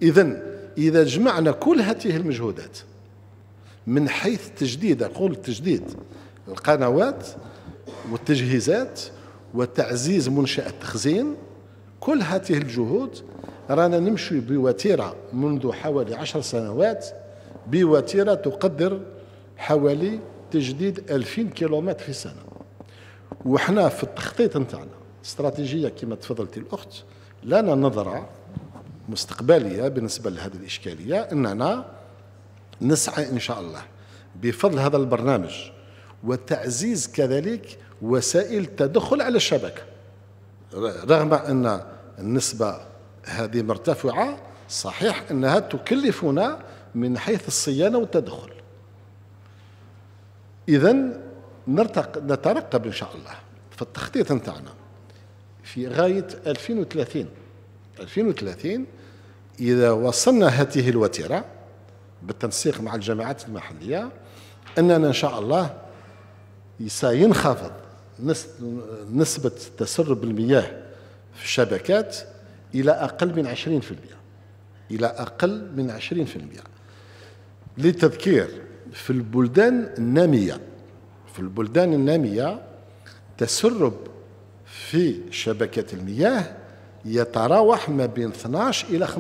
إذا إذا جمعنا كل هذه المجهودات من حيث تجديد أقول التجديد القنوات والتجهيزات وتعزيز منشأة التخزين. كل هذه الجهود رانا نمشي بوتيرة منذ حوالي عشر سنوات. بوتيرة تقدر حوالي تجديد 2000 كيلومتر في السنة. وحنا في التخطيط نتاعنا استراتيجية كما تفضلتي الأخت لنا نظرة مستقبلية بالنسبة لهذه الإشكالية أننا نسعى إن شاء الله بفضل هذا البرنامج. وتعزيز كذلك وسائل التدخل على الشبكة. رغم أن النسبة هذه مرتفعة صحيح أنها تكلفنا من حيث الصيانة والتدخل. إذا نترقب إن شاء الله في التخطيط نتاعنا. في غاية 2030 2030 إذا وصلنا هذه الوتيرة بالتنسيق مع الجامعات المحلية أننا إن شاء الله سينخفض نسبة تسرب المياه في الشبكات إلى أقل من 20% إلى أقل من 20% للتذكير في البلدان النامية في البلدان النامية تسرب في شبكة المياه يتراوح ما بين 12 إلى 15%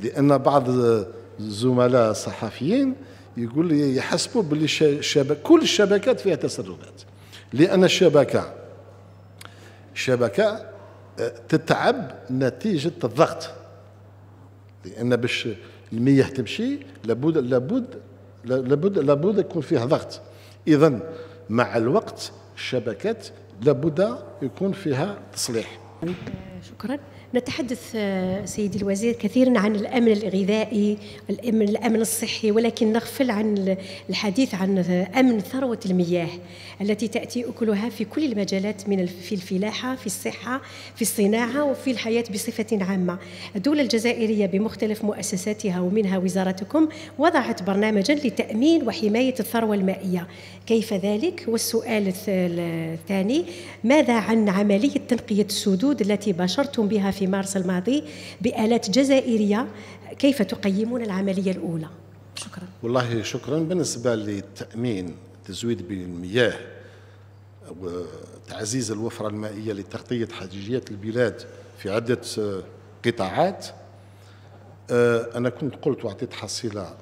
لأن بعض الزملاء الصحفيين يقول لي يحسبوا باللي الشبكة كل الشبكات فيها تسربات لأن الشبكة الشبكة آه، تتعب نتيجة الضغط. لأن باش المياه تمشي لابد لابد لابد لابد يكون فيها ضغط. إذا مع الوقت الشبكات لابد يكون فيها تصليح. شكرا. نتحدث آه، سيدي الوزير كثيرا عن الأمن الغذائي الأمن الأمن الصحي ولكن نغفل عن الحديث عن أمن ثروة المياه التي تأتي أكلها في كل المجالات من في الفلاحة في الصحة في الصناعة وفي الحياة بصفة عامة. الدولة الجزائرية بمختلف مؤسساتها ومنها وزارتكم وضعت برنامجا لتأمين وحماية الثروة المائية. كيف ذلك؟ والسؤال الثاني ماذا عن عملية تنقية السدود التي باشرتم بها في مارس الماضي بآلات جزائرية؟ كيف تقيمون العملية الأولى؟ شكرا. والله شكرا. بالنسبة للتأمين التزويد بالمياه وتعزيز الوفرة المائية لتغطية حاجيات البلاد في عدة قطاعات آه، أنا كنت قلت وأعطيت حصيلة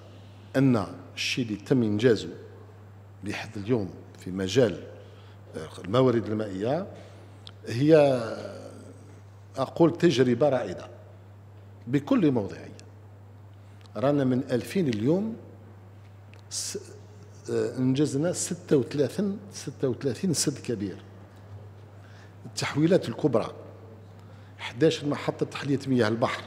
أن الشيء اللي تم إنجازه لحد اليوم في مجال آه، الموارد المائية هي أقول تجربة رائدة بكل موضعية. رانا من 2000 اليوم آه، أنجزنا 36 36 سد كبير. التحويلات الكبرى 11 محطة تحلية مياه البحر.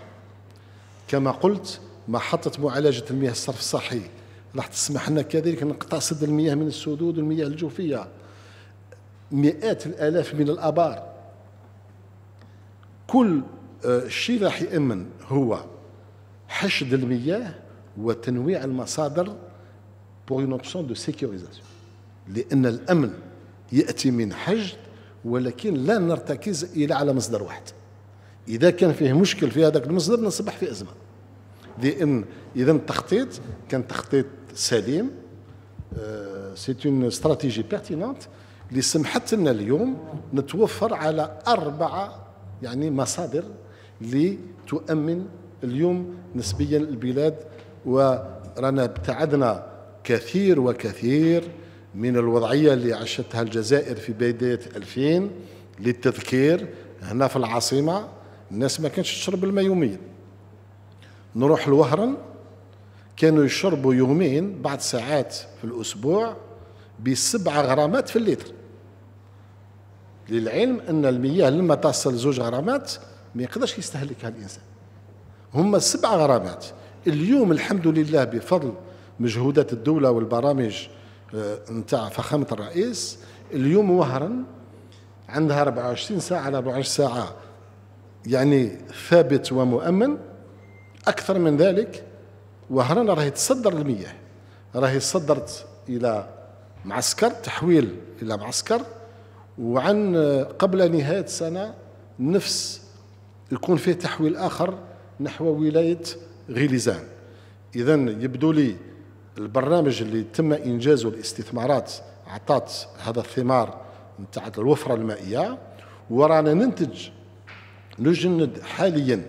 كما قلت محطة معالجة المياه الصرف الصحي. راح تسمح لنا كذلك نقطع سد المياه من السدود والمياه الجوفية. مئات الآلاف من الآبار. كل آه، شيء راح يأمن هو حشد المياه وتنويع المصادر pour une option de sécurisation. لأن الأمن يأتي من حشد ولكن لا نرتكز إلى على مصدر واحد. إذا كان فيه مشكل في هذاك المصدر نصبح في أزمة. لأن إذا التخطيط كان تخطيط سليم. c'est une stratégie pertinente اللي سمحت لنا اليوم نتوفر على أربعة يعني مصادر لتؤمن اليوم نسبيا البلاد. ورانا ابتعدنا كثير وكثير من الوضعية اللي عاشتها الجزائر في بداية 2000 للتذكير. هنا في العاصمة الناس ما كانتش تشرب الماء يوميا. نروح الوهرن كانوا يشربوا يومين بعد ساعات في الأسبوع بسبعة غرامات في اللتر للعلم أن المياه لما تصل زوج غرامات ما يقدرش يستهلكها الإنسان. هم سبع غرامات. اليوم الحمد لله بفضل مجهودات الدولة والبرامج آه، نتاع فخامة الرئيس اليوم وهرا عندها 24 ساعة على 24 ساعة يعني ثابت ومؤمن. أكثر من ذلك وهران راهي تصدر المياه راهي صدرت إلى معسكر تحويل إلى معسكر وعن قبل نهاية السنة نفس يكون فيه تحويل آخر نحو ولاية غيليزان. إذا يبدو لي البرنامج اللي تم إنجازه الاستثمارات أعطت هذا الثمار نتاع الوفرة المائية ورانا ننتج نجند حاليا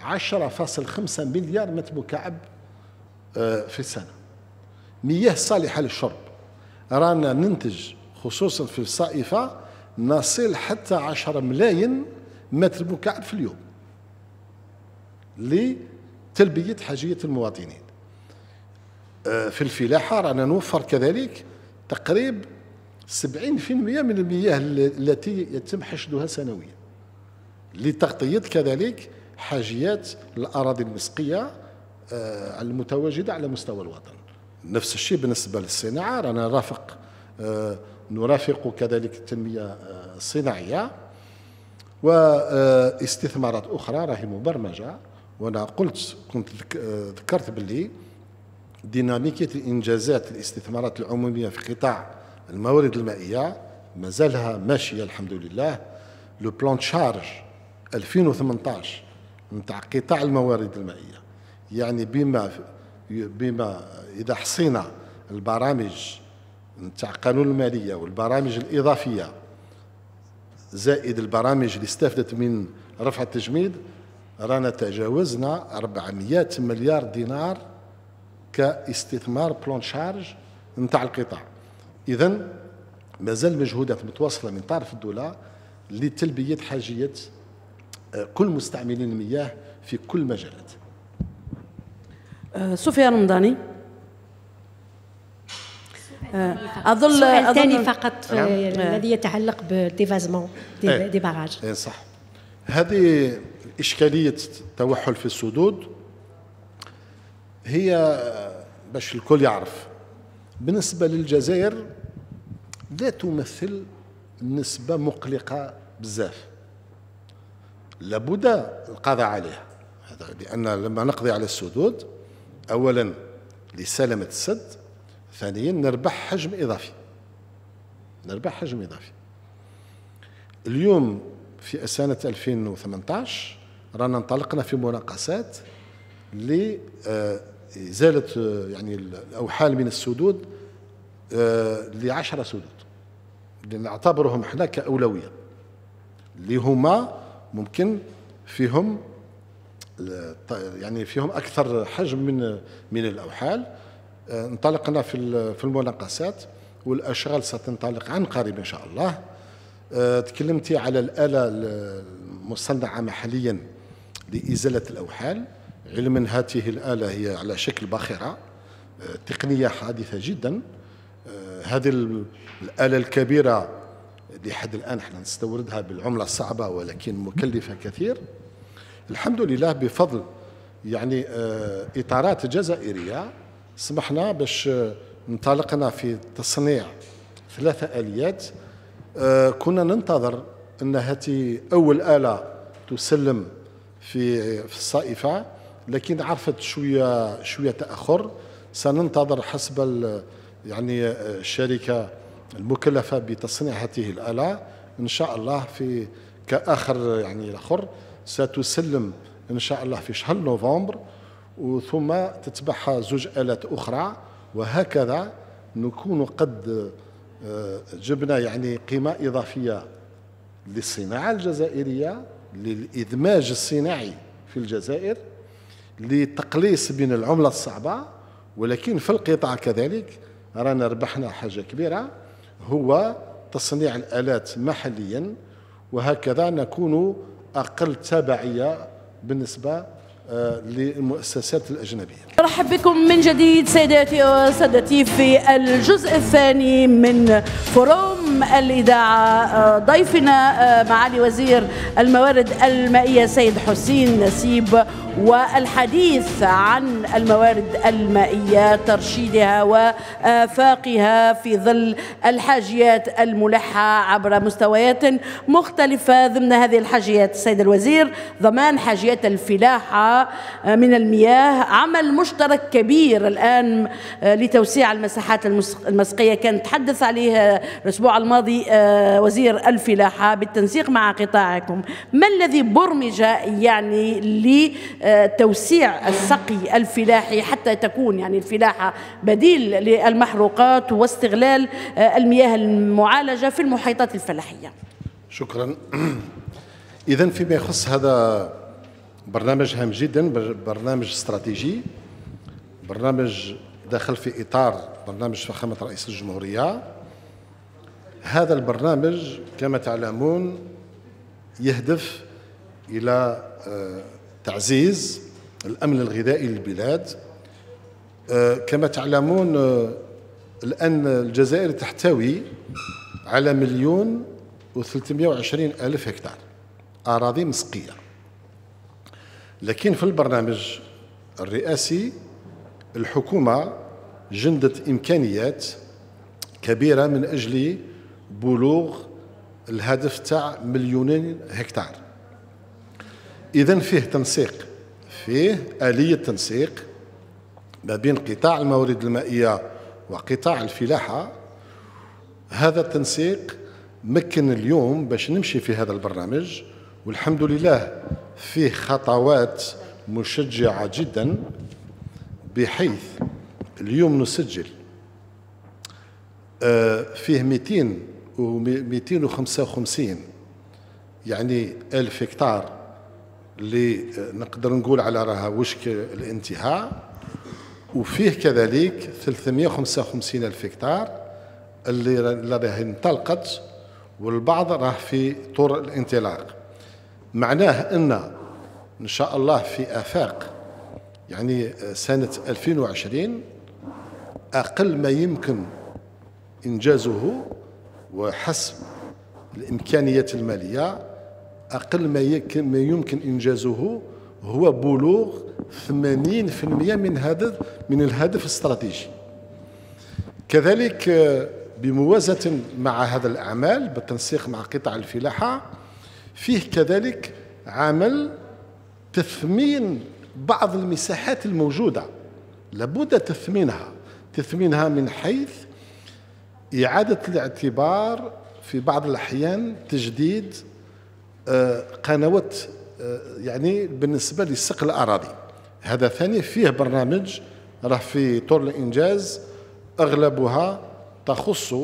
10.5 مليار متر مكعب آه، في السنة. مياه صالحة للشرب. رانا ننتج خصوصا في الصائفة نصل حتى 10 ملايين متر مكعب في اليوم لتلبية حاجية المواطنين. آه، في الفلاحة رانا نوفر كذلك تقريب 70% من المياه التي يتم حشدها سنويا. لتغطية كذلك حاجيات الأراضي المسقية آه، المتواجدة على مستوى الوطن. نفس الشيء بالنسبة للصناعة رانا رافق آه، نرافق كذلك التنمية آه، الصناعية. واستثمارات أخرى راهي مبرمجة. وأنا قلت كنت ذكرت باللي ديناميكية الإنجازات الاستثمارات العمومية في قطاع الموارد المائية مازالها ماشية الحمد لله. لو بلان شارج 2018 نتاع قطاع الموارد المائية. يعني بما بما إذا حصينا البرامج نتاع قانون المالية والبرامج الإضافية زائد البرامج اللي استفدت من رفع التجميد رانا تجاوزنا 400 مليار دينار كاستثمار بلون شارج نتاع القطاع. اذا مازال مجهودات متواصلة من طرف الدولة لتلبية حاجية كل مستعملين المياه في كل مجالات. آه، صوفيا رمضاني. اظن السؤال الثاني فقط نعم. الذي يتعلق بالديفازمون دي, إيه. دي باراج إيه صح. هذه إشكالية التوحل في السدود هي باش الكل يعرف بالنسبة للجزائر لا تمثل نسبة مقلقة بزاف. لابد القضاء عليها. لأن لما نقضي على السدود أولا لسلامة السد ثانيا نربح حجم إضافي. نربح حجم إضافي. اليوم في سنة 2018 رانا انطلقنا في مناقصات لإزالة يعني الأوحال من السدود لعشرة سدود. نعتبرهم إحنا كأولوية. اللي هما ممكن فيهم يعني فيهم أكثر حجم من من الأوحال. انطلقنا في في المناقصات والأشغال ستنطلق عن قريب إن شاء الله. تكلمتي على الآلة المصنعة محليا لإزالة الأوحال. علما هذه الآلة هي على شكل باخره تقنية حادثة جدا. هذه الآلة الكبيرة لحد الآن إحنا نستوردها بالعملة الصعبة ولكن مكلفة كثير. الحمد لله بفضل يعني آه، إطارات جزائرية سمحنا باش انطلقنا في تصنيع ثلاثة آليات. آه، كنا ننتظر أن هذه أول آلة تسلم في في الصائفة لكن عرفت شوية شوية تأخر. سننتظر حسب يعني آه، المكلفة بتصنيع هذه الآلة إن شاء الله في كآخر يعني الأخر ستسلم إن شاء الله في شهر نوفمبر وثم تتبعها زوج آلات أخرى وهكذا نكون قد آه، جبنا يعني قيمة إضافية للصناعة الجزائرية للإدماج الصناعي في الجزائر لتقليص بين العملة الصعبة ولكن في القطاع كذلك رانا ربحنا حاجة كبيرة. هو تصنيع الآلات محليا وهكذا نكون أقل تبعية بالنسبة آه، للمؤسسات الأجنبية. أرحب بكم من جديد سيداتي وسادتي في الجزء الثاني من فروم الإذاعة آه، ضيفنا آه، معالي وزير الموارد المائية سيد حسين نسيب والحديث عن الموارد المائية ترشيدها وآفاقها في ظل الحاجيات الملحة عبر مستويات مختلفة. ضمن هذه الحاجيات السيد الوزير ضمان حاجيات الفلاحة من المياه. عمل مشترك كبير الآن لتوسيع المساحات المسقية. كان تحدث عليه الأسبوع الماضي آه، وزير الفلاحة. بالتنسيق مع قطاعكم ما الذي برمج يعني توسيع السقي الفلاحي حتى تكون يعني الفلاحة بديل للمحروقات واستغلال آه، المياه المعالجة في المحيطات الفلاحية. شكرا. إذا فيما يخص هذا برنامج هام جدا برنامج استراتيجي برنامج داخل في إطار برنامج فخامة رئيس الجمهورية. هذا البرنامج كما تعلمون يهدف إلى آه، تعزيز الأمن الغذائي للبلاد. آه، كما تعلمون آه، الآن الجزائر تحتوي على مليون وثلاثمائة وعشرين ألف هكتار أراضي مسقية. لكن في البرنامج الرئاسي الحكومة جندت إمكانيات كبيرة من أجل بلوغ الهدف تاع مليونين هكتار. إذا فيه تنسيق فيه آلية تنسيق ما بين قطاع الموارد المائية وقطاع الفلاحة. هذا التنسيق مكن اليوم باش نمشي في هذا البرنامج والحمد لله فيه خطوات مشجعة جدا بحيث اليوم نسجل آه، فيه 200 و 255 يعني ألف هكتار اللي نقدر نقول على راها وشك الانتهاء. وفيه كذلك 355 ألف هكتار اللي راهي انطلقت والبعض راه في طور الانطلاق. معناه إن إن شاء الله في آفاق يعني سنة 2020 أقل ما يمكن إنجازه وحسب الإمكانيات المالية أقل ما يمكن إنجازه هو بلوغ 80% من هذا من الهدف الاستراتيجي. كذلك آه، بموازاة مع هذا الأعمال بالتنسيق مع قطاع الفلاحة فيه كذلك عمل تثمين بعض المساحات الموجودة. لابد تثمينها. تثمينها من حيث إعادة الاعتبار في بعض الأحيان تجديد قنوات آه، يعني بالنسبة لسق الأراضي. هذا ثاني فيه برنامج راه في طور الإنجاز أغلبها تخص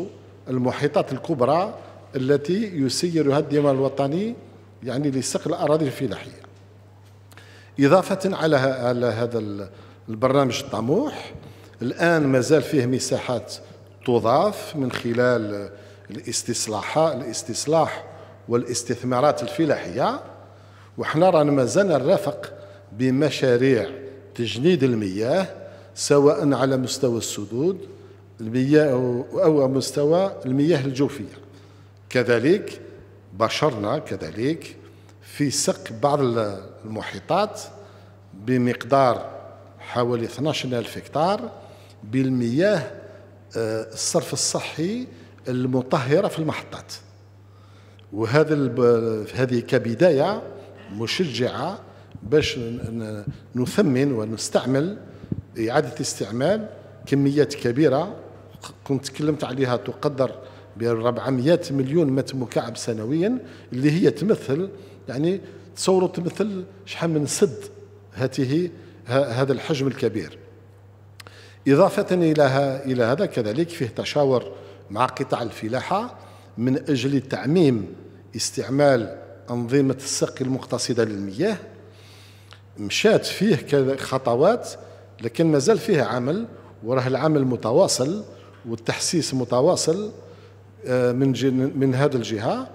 المحيطات الكبرى التي يسيرها الديوان الوطني يعني لسق الأراضي الفلاحية إضافة على هذا البرنامج الطموح الآن مازال فيه مساحات تضاف من خلال الاستصلاحات الاستصلاح والاستثمارات الفلاحية وحنا رانا مازال نرافق بمشاريع تجنيد المياه سواء على مستوى السدود المياه أو مستوى المياه الجوفية. كذلك بشرنا كذلك في سق بعض المحيطات بمقدار حوالي 12 ألف هكتار بالمياه آه، الصرف الصحي المطهرة في المحطات. وهذا هذه كبداية مشجعة باش نثمن ونستعمل إعادة استعمال كميات كبيرة. كنت تكلمت عليها تقدر ب 400 مليون متر مكعب سنويا اللي هي تمثل يعني تصوروا تمثل شحال من سد هذه هذا الحجم الكبير. إضافة إلى إلى هذا كذلك فيه تشاور مع قطاع الفلاحة. من أجل تعميم استعمال أنظمة السقي المقتصدة للمياه مشات فيه خطوات لكن مازال فيه عمل وراه العمل متواصل والتحسيس متواصل آه، من من هذه الجهة.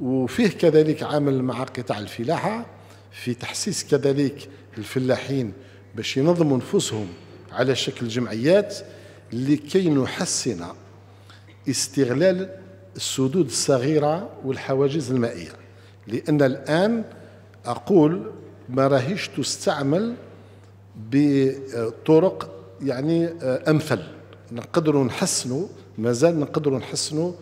وفيه كذلك عمل مع قطاع الفلاحة في تحسيس كذلك الفلاحين باش ينظموا نفوسهم على شكل جمعيات لكي نحسن استغلال السدود الصغيرة والحواجز المائية. لأن الآن أقول ما راهيش تستعمل بطرق يعني آه، أمثل. نقدروا نحسنوا مازال نقدروا نحسنوا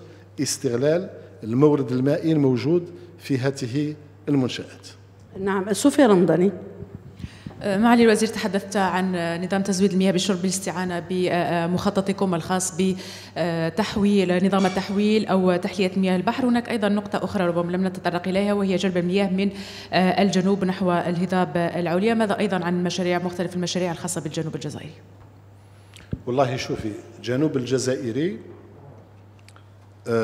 استغلال المورد المائي الموجود في هذه المنشآت. نعم سوفيا رمضاني. معالي الوزير تحدثت عن نظام تزويد المياه بالشرب بالاستعانة بمخططكم الخاص بتحويل نظام التحويل أو تحلية مياه البحر. هناك أيضا نقطة أخرى ربما لم نتطرق إليها وهي جلب المياه من أه، الجنوب نحو الهضاب العليا. ماذا أيضا عن مشاريع مختلف المشاريع الخاصة بالجنوب الجزائري؟ والله شوفي جنوب الجزائري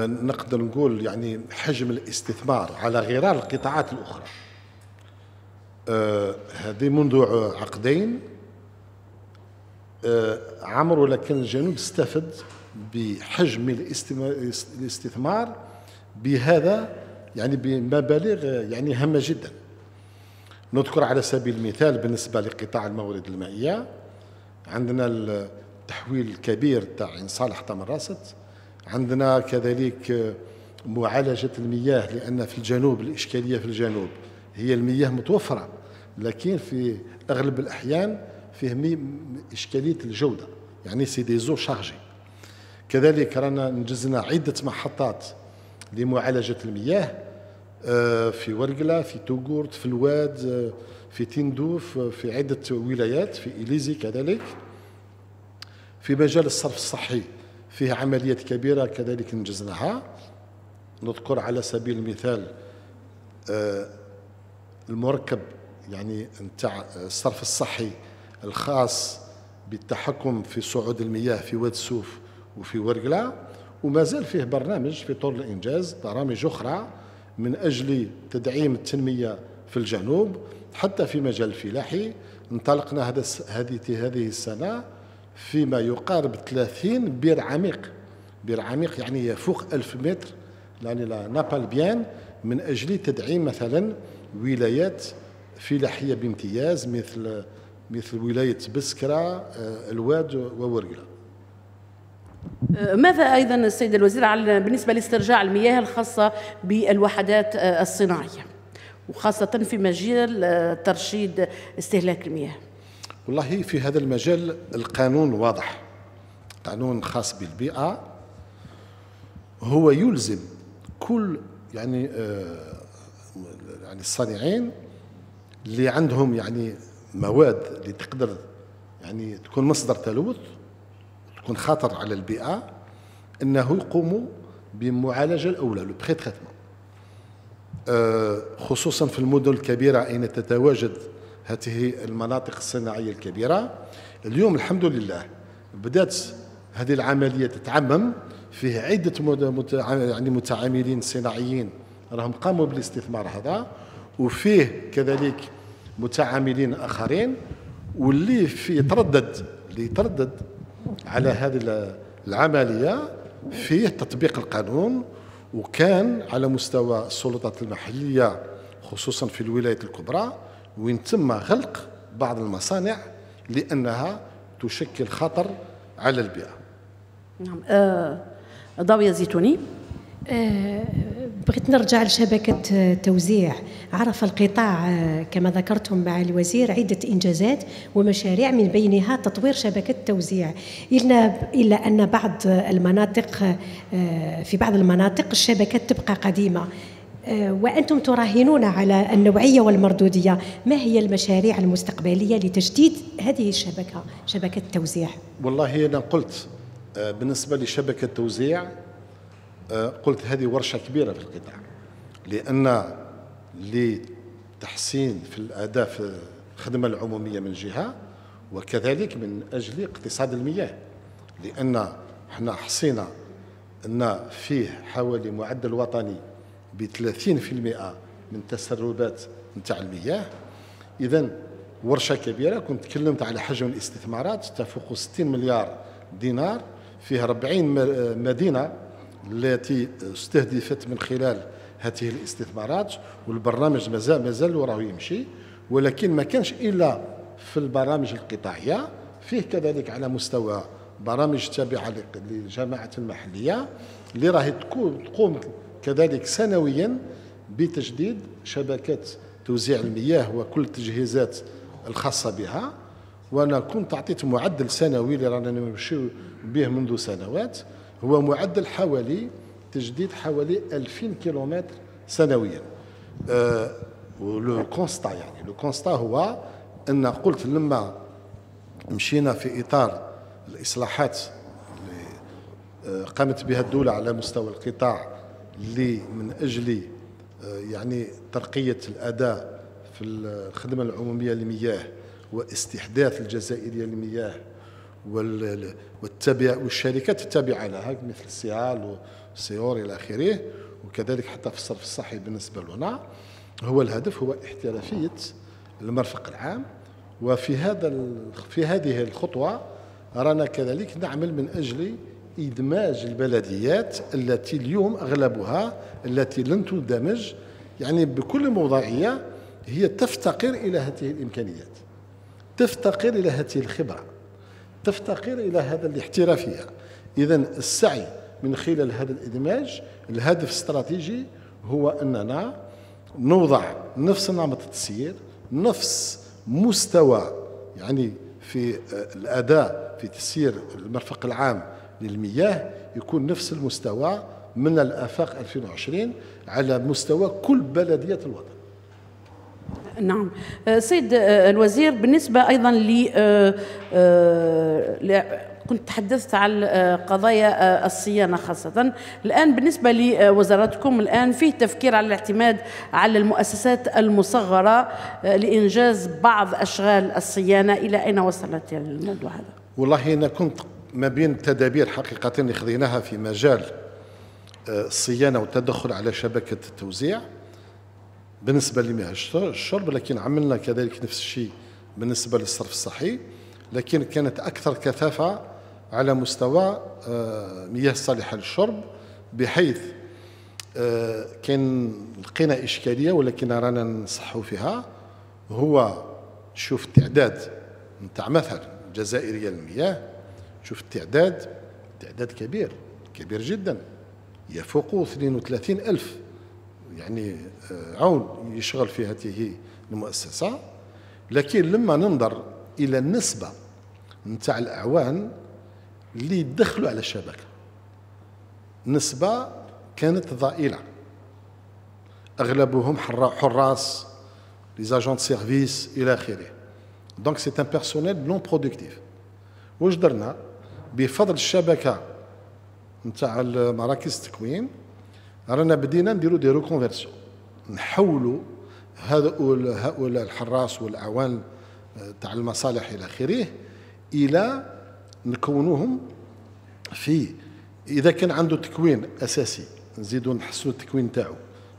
نقدر نقول يعني حجم الاستثمار على غرار القطاعات الأخرى. هذه منذ عقدين. آه، عمرو لكن الجنوب استفد بحجم الاستثمار بهذا يعني بمبالغ يعني هامة جدا. نذكر على سبيل المثال بالنسبة لقطاع الموارد المائية عندنا التحويل الكبير تاع عين صالح تمرست عندنا كذلك معالجة المياه لأن في الجنوب الإشكالية في الجنوب هي المياه متوفرة. لكن في أغلب الأحيان فيه إشكالية الجودة. يعني c'est des eaux chargées. كذلك رانا نجزنا عدة محطات لمعالجة المياه آه، في ورقلة في توقرت في الواد آه، في تندوف آه، في عدة ولايات في إليزي كذلك. في مجال الصرف الصحي فيه عمليات كبيرة كذلك نجزناها. نذكر على سبيل المثال المركب يعني نتاع الصرف الصحي الخاص بالتحكم في صعود المياه في واد سوف وفي ورقلة وما زال فيه برنامج في طور الإنجاز برامج أخرى من أجل تدعيم التنمية في الجنوب حتى في مجال الفلاحي. انطلقنا هذا هذه هذه السنة فيما يقارب 30 بير عميق. بير عميق يعني يفوق 1000 متر يعني la nappe albienne من أجل تدعيم مثلا ولايات فلاحية بامتياز مثل مثل ولاية بسكرة آه، الواد وورقلة. آه، ماذا أيضا السيد الوزير بالنسبة لاسترجاع المياه الخاصة بالوحدات آه، الصناعية وخاصة في مجال ترشيد استهلاك المياه؟ والله في هذا المجال القانون واضح. قانون خاص بالبيئة. هو يلزم كل يعني يعني الصانعين اللي عندهم يعني مواد اللي تقدر يعني تكون مصدر تلوث تكون خطر على البيئة إنه يقوموا بمعالجة الأولى لو بري تريتمون خصوصا في المدن الكبيرة أين تتواجد هذه المناطق الصناعية الكبيرة. اليوم الحمد لله بدأت هذه العملية تتعمم فيه عدة يعني متعاملين صناعيين راهم قاموا بالاستثمار هذا وفيه كذلك متعاملين آخرين واللي في يتردد اللي يتردد على هذه العملية فيه تطبيق القانون وكان على مستوى السلطات المحلية خصوصا في الولايات الكبرى وين تم غلق بعض المصانع لأنها تشكل خطر على البيئة. نعم. آه ضاوية زيتوني آه بغيت نرجع لشبكة توزيع. عرف القطاع آه، كما ذكرتم مع الوزير عدة إنجازات ومشاريع من بينها تطوير شبكة توزيع. إلا, أن بعض المناطق آه، في بعض المناطق الشبكات تبقى قديمة. آه، وأنتم تراهنون على النوعية والمردودية. ما هي المشاريع المستقبلية لتجديد هذه الشبكة شبكة التوزيع والله أنا قلت بالنسبة لشبكة توزيع قلت هذه ورشة كبيرة في القطاع. لأن لتحسين في الأداء في الخدمة العمومية من جهة وكذلك من أجل اقتصاد المياه. لأن إحنا حصينا أن فيه حوالي معدل وطني ب 30% من تسربات نتاع المياه. إذا ورشة كبيرة كنت تكلمت على حجم الاستثمارات تفوق 60 مليار دينار فيها 40 مدينة التي استهدفت من خلال هذه الاستثمارات والبرنامج مازال مازال وراه يمشي ولكن ما كانش إلا في البرامج القطاعية فيه كذلك على مستوى برامج تابعة للجماعه المحلية اللي راهي تقوم كذلك سنويا بتجديد شبكات توزيع المياه وكل التجهيزات الخاصة بها. وأنا كنت أعطيت معدل سنوي اللي رانا نمشي به منذ سنوات. هو معدل حوالي تجديد حوالي 2000 كيلومتر سنويا. أه و le constat يعني le constat هو أن قلت لما مشينا في إطار الإصلاحات اللي قامت بها الدولة على مستوى القطاع اللي من أجل يعني ترقية الأداء في الخدمة العمومية للمياه واستحداث الجزائرية للمياه والتابع والشركات التابعه لها مثل سيال وسيور إلى آخره وكذلك حتى في الصرف الصحي بالنسبة لنا. هو الهدف هو احترافية المرفق العام. وفي هذا في هذه الخطوة رانا كذلك نعمل من أجل إدماج البلديات التي اليوم أغلبها التي لن تندمج. يعني بكل موضوعيه هي تفتقر إلى هذه الإمكانيات تفتقر إلى هذه الخبرة. تفتقر إلى هذا الاحترافية. إذا السعي من خلال هذا الإدماج الهدف الاستراتيجي هو أننا نوضع نفس نمط التسيير نفس مستوى يعني في الأداء في تسيير المرفق العام للمياه يكون نفس المستوى من الآفاق 2020 على مستوى كل بلديات الوطن. نعم. آه، سيد آه، الوزير بالنسبة أيضا ل آه، كنت تحدثت عن قضايا الصيانة خاصة. الآن بالنسبة لوزارتكم الآن فيه تفكير على الاعتماد على المؤسسات المصغرة لإنجاز بعض أشغال الصيانة. إلى أين وصلت الموضوع هذا؟ والله أنا كنت ما بين تدابير حقيقة خذيناها في مجال الصيانة والتدخل على شبكة التوزيع بالنسبة لمياه الشرب لكن عملنا كذلك نفس الشيء بالنسبة للصرف الصحي لكن كانت أكثر كثافة على مستوى آه، مياه الصالحة للشرب بحيث آه، كان لقينا إشكالية ولكن رانا نصحوا فيها هو شوف التعداد نتاع مثلا الجزائرية للمياه شوف يعني آه، عون يشغل في هذه المؤسسة. لكن لما ننظر إلى النسبة نتاع الأعوان اللي يدخلوا على الشبكة نسبة كانت ضئيلة. أغلبهم حراس les agents de service إلى آخره donc c'est un personnel non productif واش درنا؟ بفضل الشبكة نتاع مراكز التكوين رانا بدينا نديروا des reconversions نحولوا هؤلاء الحراس والأعوان آه، تاع المصالح إلى آخره إلى نكونوهم في إذا كان عنده تكوين أساسي نزيدوا نحسنوا التكوين تاعو.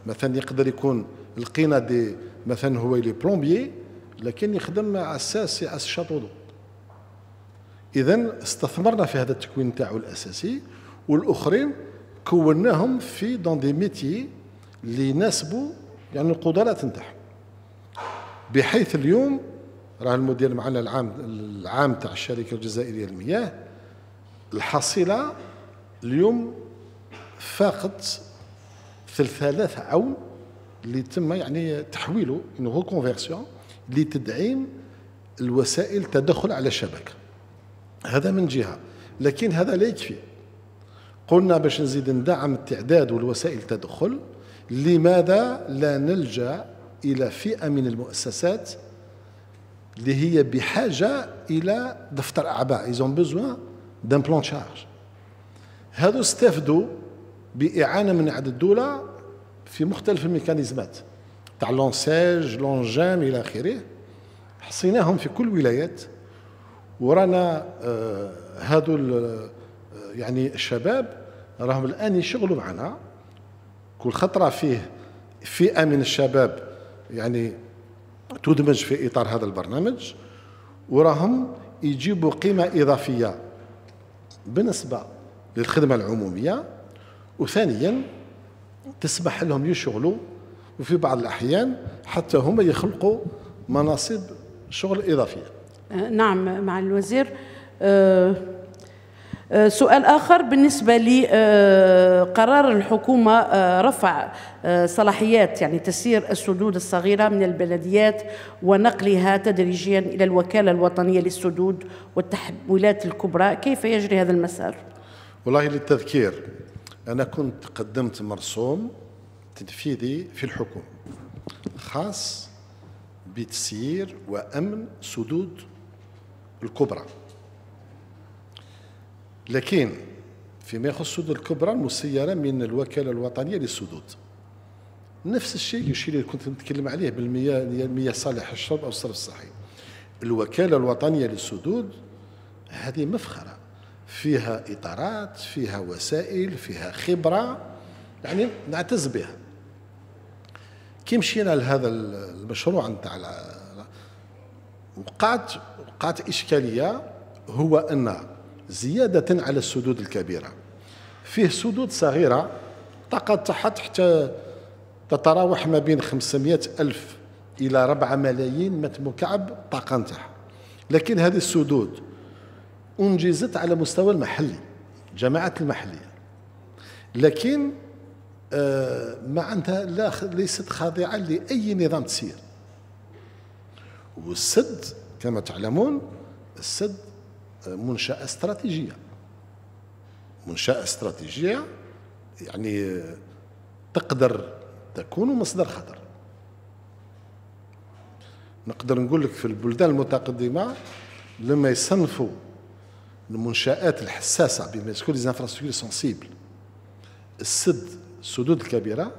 مثلا يقدر يكون لقينا des مثلا هو les plombiers لكن يخدم مع أساس ès château اذا استثمرنا في هذا التكوين تاعو الأساسي والأخرين كوناهم في dans des métiers اللي يناسبوا يعني القدرات نتاعهم. بحيث اليوم راه المدير معنا العام العام تاع الشركة الجزائرية للمياه الحصيلة اليوم فاقت 3000 عون اللي تم يعني تحويله une reconversion لتدعيم الوسائل التدخل على الشبكة. هذا من جهة. لكن هذا لا يكفي. قلنا باش نزيد ندعم التعداد والوسائل التدخل لماذا لا نلجأ إلى فئة من المؤسسات اللي هي بحاجة إلى دفتر أعباء؟ ils ont besoin d'un plan de charge هذو استفادوا بإعانة من عند الدولة في مختلف الميكانيزمات تاع لونساج لونجام إلى آخره. حصيناهم في كل الولايات. ورانا آه آه، يعني الشباب راهم الآن يشغلوا معنا. كل خطرة فيه فئة من الشباب يعني تدمج في إطار هذا البرنامج وراهم يجيبوا قيمة إضافية بالنسبة للخدمة العمومية وثانيا تسمح لهم يشغلوا وفي بعض الأحيان حتى هم يخلقوا مناصب شغل إضافية. أه، نعم مع الوزير. أه آه، سؤال آخر بالنسبة لقرار الحكومة آه، رفع آه، صلاحيات يعني تسيير السدود الصغيرة من البلديات ونقلها تدريجيا إلى الوكالة الوطنية للسدود والتحويلات الكبرى كيف يجري هذا المسار؟ والله للتذكير أنا كنت قدمت مرسوم تنفيذي في الحكومة خاص بتسيير وأمن سدود الكبرى لكن فيما يخص السدود الكبرى المسيرة من الوكالة الوطنية للسدود. نفس الشيء يشير اللي كنت نتكلم عليه بالمياه المياه صالح الشرب أو الصرف الصحي. الوكالة الوطنية للسدود هذه مفخرة. فيها إطارات فيها وسائل فيها خبرة يعني نعتز بها. كي مشينا لهذا المشروع نتاع وقعت وقعت إشكالية هو أن زيادة على السدود الكبيرة. فيه سدود صغيرة الطاقة تاعها حتى تتراوح ما بين 500 ألف إلى 4 ملايين متر مكعب الطاقة نتاعها لكن هذه السدود أنجزت على مستوى المحلي جماعات المحلية. لكن آه ما عندها لا ليست خاضعة لأي نظام تسيير. والسد كما تعلمون السد منشأة استراتيجية. منشأة استراتيجية يعني تقدر تكون مصدر خطر. نقدر نقول لك في البلدان المتقدمة لما يصنفوا المنشآت الحساسة بما يسكن لي انفراستركتور سنسيبل السد السدود الكبيرة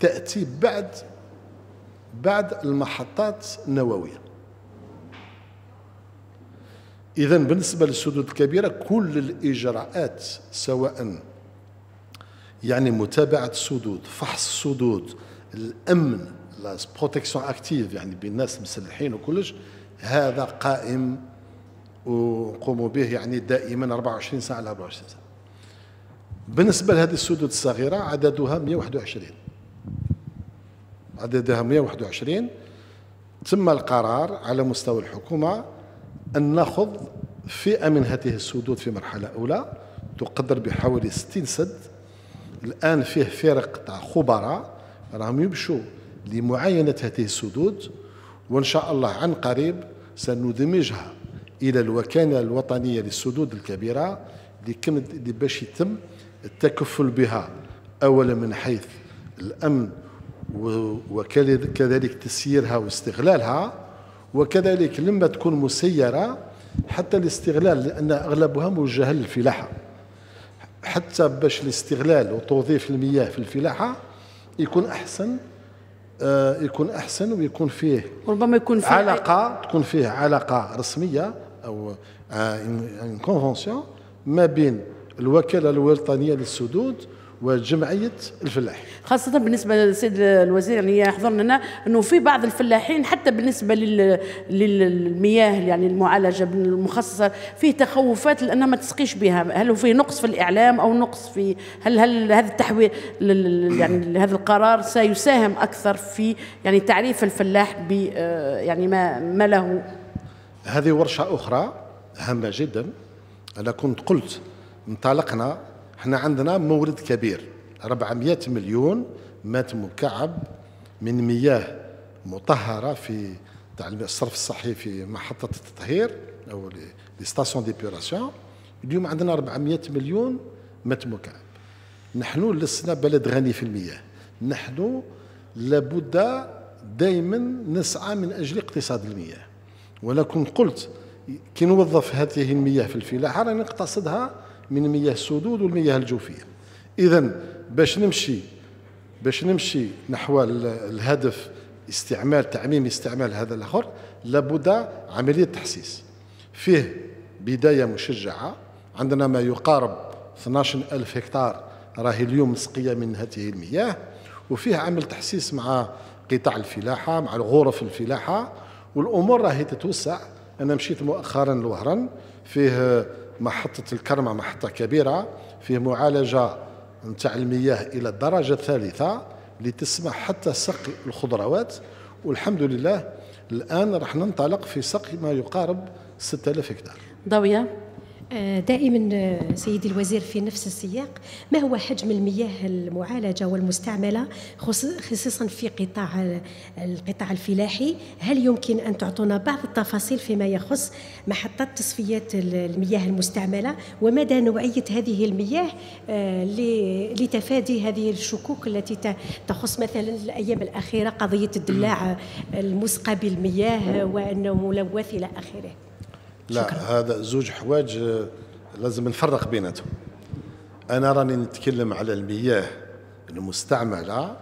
تأتي بعد بعد المحطات النووية. إذا بالنسبة للسدود الكبيرة كل الإجراءات سواء يعني متابعة السدود فحص السدود الأمن la protection active يعني بالناس مسلحين وكلش هذا قائم وقوموا به يعني دائما 24 ساعة على 24 ساعة. بالنسبة لهذه السدود الصغيرة عددها 121 عددها 121 تم القرار على مستوى الحكومة أن نأخذ فئة من هذه السدود في مرحلة أولى تقدر بحوالي 60 سد. الآن فيه فرق تاع خبراء راهم يمشوا لمعاينة هذه السدود وإن شاء الله عن قريب سندمجها إلى الوكالة الوطنية للسدود الكبيرة اللي باش يتم التكفل بها أولا من حيث الأمن وكذلك تسييرها واستغلالها. وكذلك لما تكون مسيرة حتى الاستغلال لأن أغلبها موجهة للفلاحة. حتى باش الاستغلال وتوظيف المياه في الفلاحة يكون أحسن آه يكون أحسن ويكون فيه ربما يكون فيه علاقة تكون فيه علاقة رسمية أو كونفونسيون ما بين الوكالة الوطنية للسدود وجمعية الفلاحين خاصة بالنسبة للسيد الوزير يعني يحضر لنا أنه في بعض الفلاحين حتى بالنسبة لل... للمياه يعني المعالجة المخصصة فيه تخوفات لأنها ما تسقيش بها. هل هو فيه نقص في الإعلام أو نقص في هل هل هذا التحويل يعني هذا القرار سيساهم أكثر في يعني تعريف الفلاح ب يعني ما ما له؟ هذه ورشة أخرى هامة جدا. أنا كنت قلت انطلقنا إحنا عندنا مورد كبير. 400 مليون متر مكعب من مياه مطهرة في تاع الصرف الصحي في محطة التطهير أو les stations d'épuration. اليوم عندنا 400 مليون متر مكعب. نحن لسنا بلد غني في المياه. نحن لابد دائما نسعى من أجل اقتصاد المياه. ولكن قلت كي نوظف هذه المياه في الفلاحة راني نقتصدها من مياه السدود والمياه الجوفية. اذا باش نمشي باش نمشي نحو الهدف استعمال تعميم استعمال هذا الآخر لابد عملية تحسيس. فيه بداية مشجعة. عندنا ما يقارب 12 ألف هكتار راهي اليوم مسقيه من هذه المياه. وفيه عمل تحسيس مع قطاع الفلاحة مع الغرف الفلاحة. والأمور راهي تتوسع. أنا مشيت مؤخرا لوهران فيه محطة الكرمة محطة كبيرة فيه معالجة نتاع المياه إلى الدرجة الثالثة لتسمح حتى سقي الخضروات. والحمد لله الآن راح ننطلق في سقي ما يقارب 6000 هكتار. ضوية. دائما آه، سيدي الوزير في نفس السياق. ما هو حجم المياه المعالجة والمستعملة خصوصا في قطاع القطاع الفلاحي؟ هل يمكن أن تعطونا بعض التفاصيل فيما يخص محطات تصفيه المياه المستعملة؟ ومدى نوعية هذه المياه آه، لتفادي هذه الشكوك التي تخص مثلا الأيام الأخيرة قضية الدلاع المسقى بالمياه وأنه ملوث إلى آخره؟ لا شكرا. هذا زوج حوايج آه، لازم نفرق بيناتهم. أنا راني نتكلم على المياه المستعملة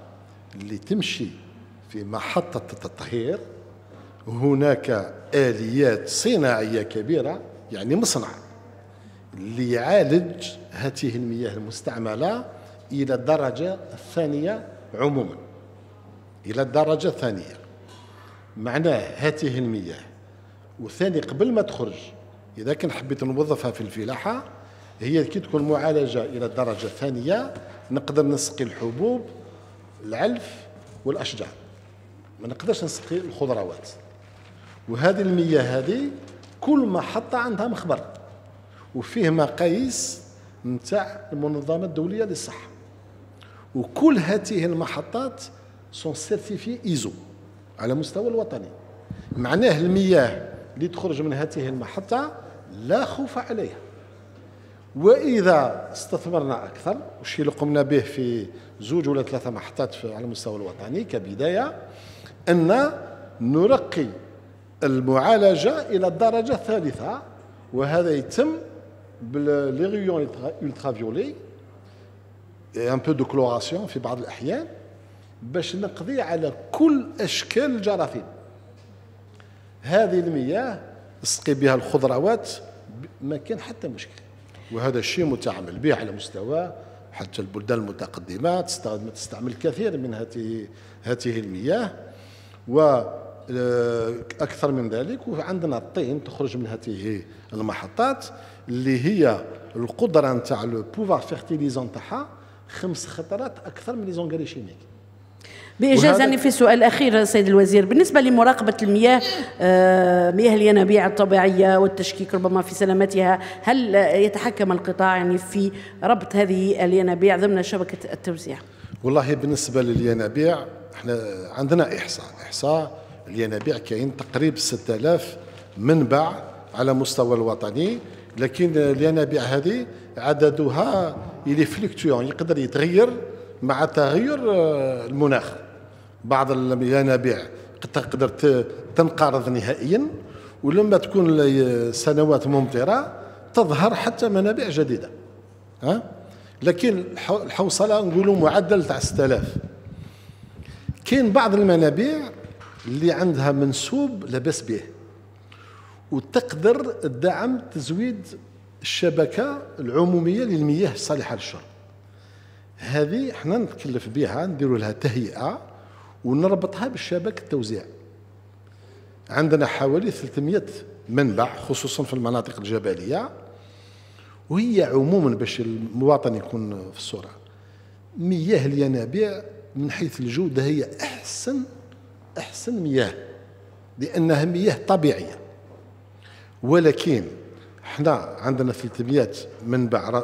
اللي تمشي في محطة التطهير. هناك آليات صناعية كبيرة يعني مصنع اللي يعالج هذه المياه المستعملة إلى الدرجة الثانية عموما. إلى الدرجة الثانية. معناه هذه المياه وثاني قبل ما تخرج. إذا كان حبيت نوظفها في الفلاحة هي كي تكون معالجة إلى الدرجة الثانية نقدر نسقي الحبوب العلف والأشجار. ما نقدرش نسقي الخضروات. وهذه المياه هذه كل محطه عندها مخبر وفيه مقاييس نتاع المنظمة الدولية للصحة. وكل هذه المحطات sont certifiées ISO على مستوى الوطني. معناه المياه اللي تخرج من هذه المحطة لا خوف عليها. وإذا استثمرنا أكثر والشيء اللي قمنا به في زوج ولا ثلاثة محطات على المستوى الوطني كبداية أن نرقي المعالجة إلى الدرجة الثالثة وهذا يتم ب les rayons ultraviolets un peu de chloration في بعض الأحيان باش نقضي على كل أشكال الجراثيم. هذه المياه تسقي بها الخضروات ما كان حتى مشكل. وهذا الشيء متعامل به على مستوى حتى البلدان المتقدمة تستعمل كثير من هذه هذه المياه. و آه، أكثر من ذلك وعندنا الطين تخرج من هذه المحطات اللي هي القدرة نتاع le pouvoir fertilisant تاعها خمس خطرات أكثر من les engrais chimiques بإجازة. في سؤال أخير سيد الوزير. بالنسبة لمراقبة المياه آه، مياه الينابيع الطبيعية والتشكيك ربما في سلامتها هل يتحكم القطاع يعني في ربط هذه الينابيع ضمن شبكة التوزيع؟ والله بالنسبة للينابيع إحنا عندنا إحصاء. إحصاء الينابيع كاين تقريبا 6000 منبع على مستوى الوطني لكن الينابيع هذه عددها يلي فليكتويون يقدر يتغير مع تغير آه، المناخ. بعض الينابيع تقدر تنقرض نهائيا ولما تكون سنوات ممطرة تظهر حتى منابع جديدة. ها؟ لكن الحوصلة نقولوا معدل تاع 6000 كاين بعض المنابع اللي عندها منسوب لاباس به وتقدر تدعم تزويد الشبكة العمومية للمياه الصالحة للشرب. هذه إحنا نتكلف بها نديروا لها تهيئة ونربطها بالشبكة التوزيع. عندنا حوالي 300 منبع خصوصا في المناطق الجبلية وهي عموما باش المواطن يكون في الصورة. مياه الينابيع من حيث الجودة هي أحسن أحسن مياه لأنها مياه طبيعية. ولكن إحنا عندنا 300 منبع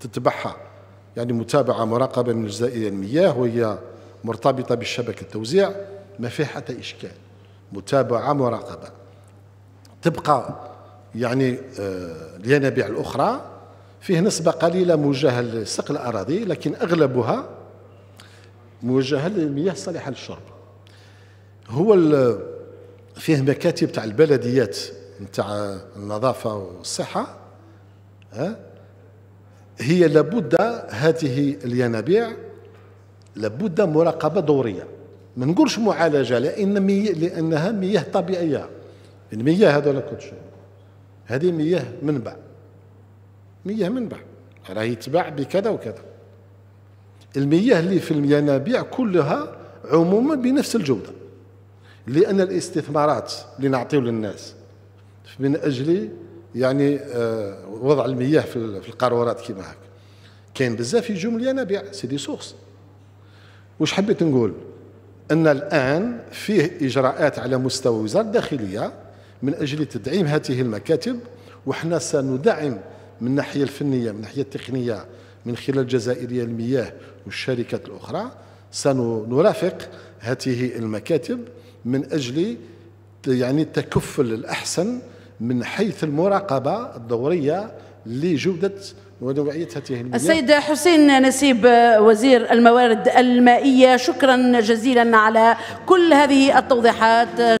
تتبعها يعني متابعة مراقبة من الجزائريه المياه وهي مرتبطة بالشبكة التوزيع ما فيه حتى إشكال. متابعة مراقبه تبقى يعني آه، الينابيع الأخرى فيه نسبة قليلة موجهة لسقل الأراضي لكن أغلبها موجهة للمياه الصالحة للشرب. هو فيه مكاتب تاع البلديات نتاع النظافة والصحة ها؟ هي لابد هذه الينابيع لابد مراقبة دورية. ما نقولش معالجة لأن مي... لأنها مياه طبيعية. المياه هذول كلشي هذه مياه منبع. مياه منبع. راهي تباع بكذا وكذا. المياه اللي في الينابيع كلها عموما بنفس الجودة. لأن الاستثمارات اللي نعطيو للناس من أجل يعني آه، وضع المياه في القارورات كما هكا. كاين بزاف يجوا من الينابيع c'est des sources واش حبيت نقول؟ أن الآن فيه إجراءات على مستوى وزارة الداخلية من أجل تدعيم هذه المكاتب وحنا سندعم من الناحيه الفنية من الناحيه التقنية من خلال الجزائريه المياه والشركات الأخرى سنرافق هذه المكاتب من أجل يعني التكفل الأحسن من حيث المراقبة الدورية لجودة هذه المياه. السيد حسين نسيب وزير الموارد المائية شكرا جزيلا على كل هذه التوضيحات.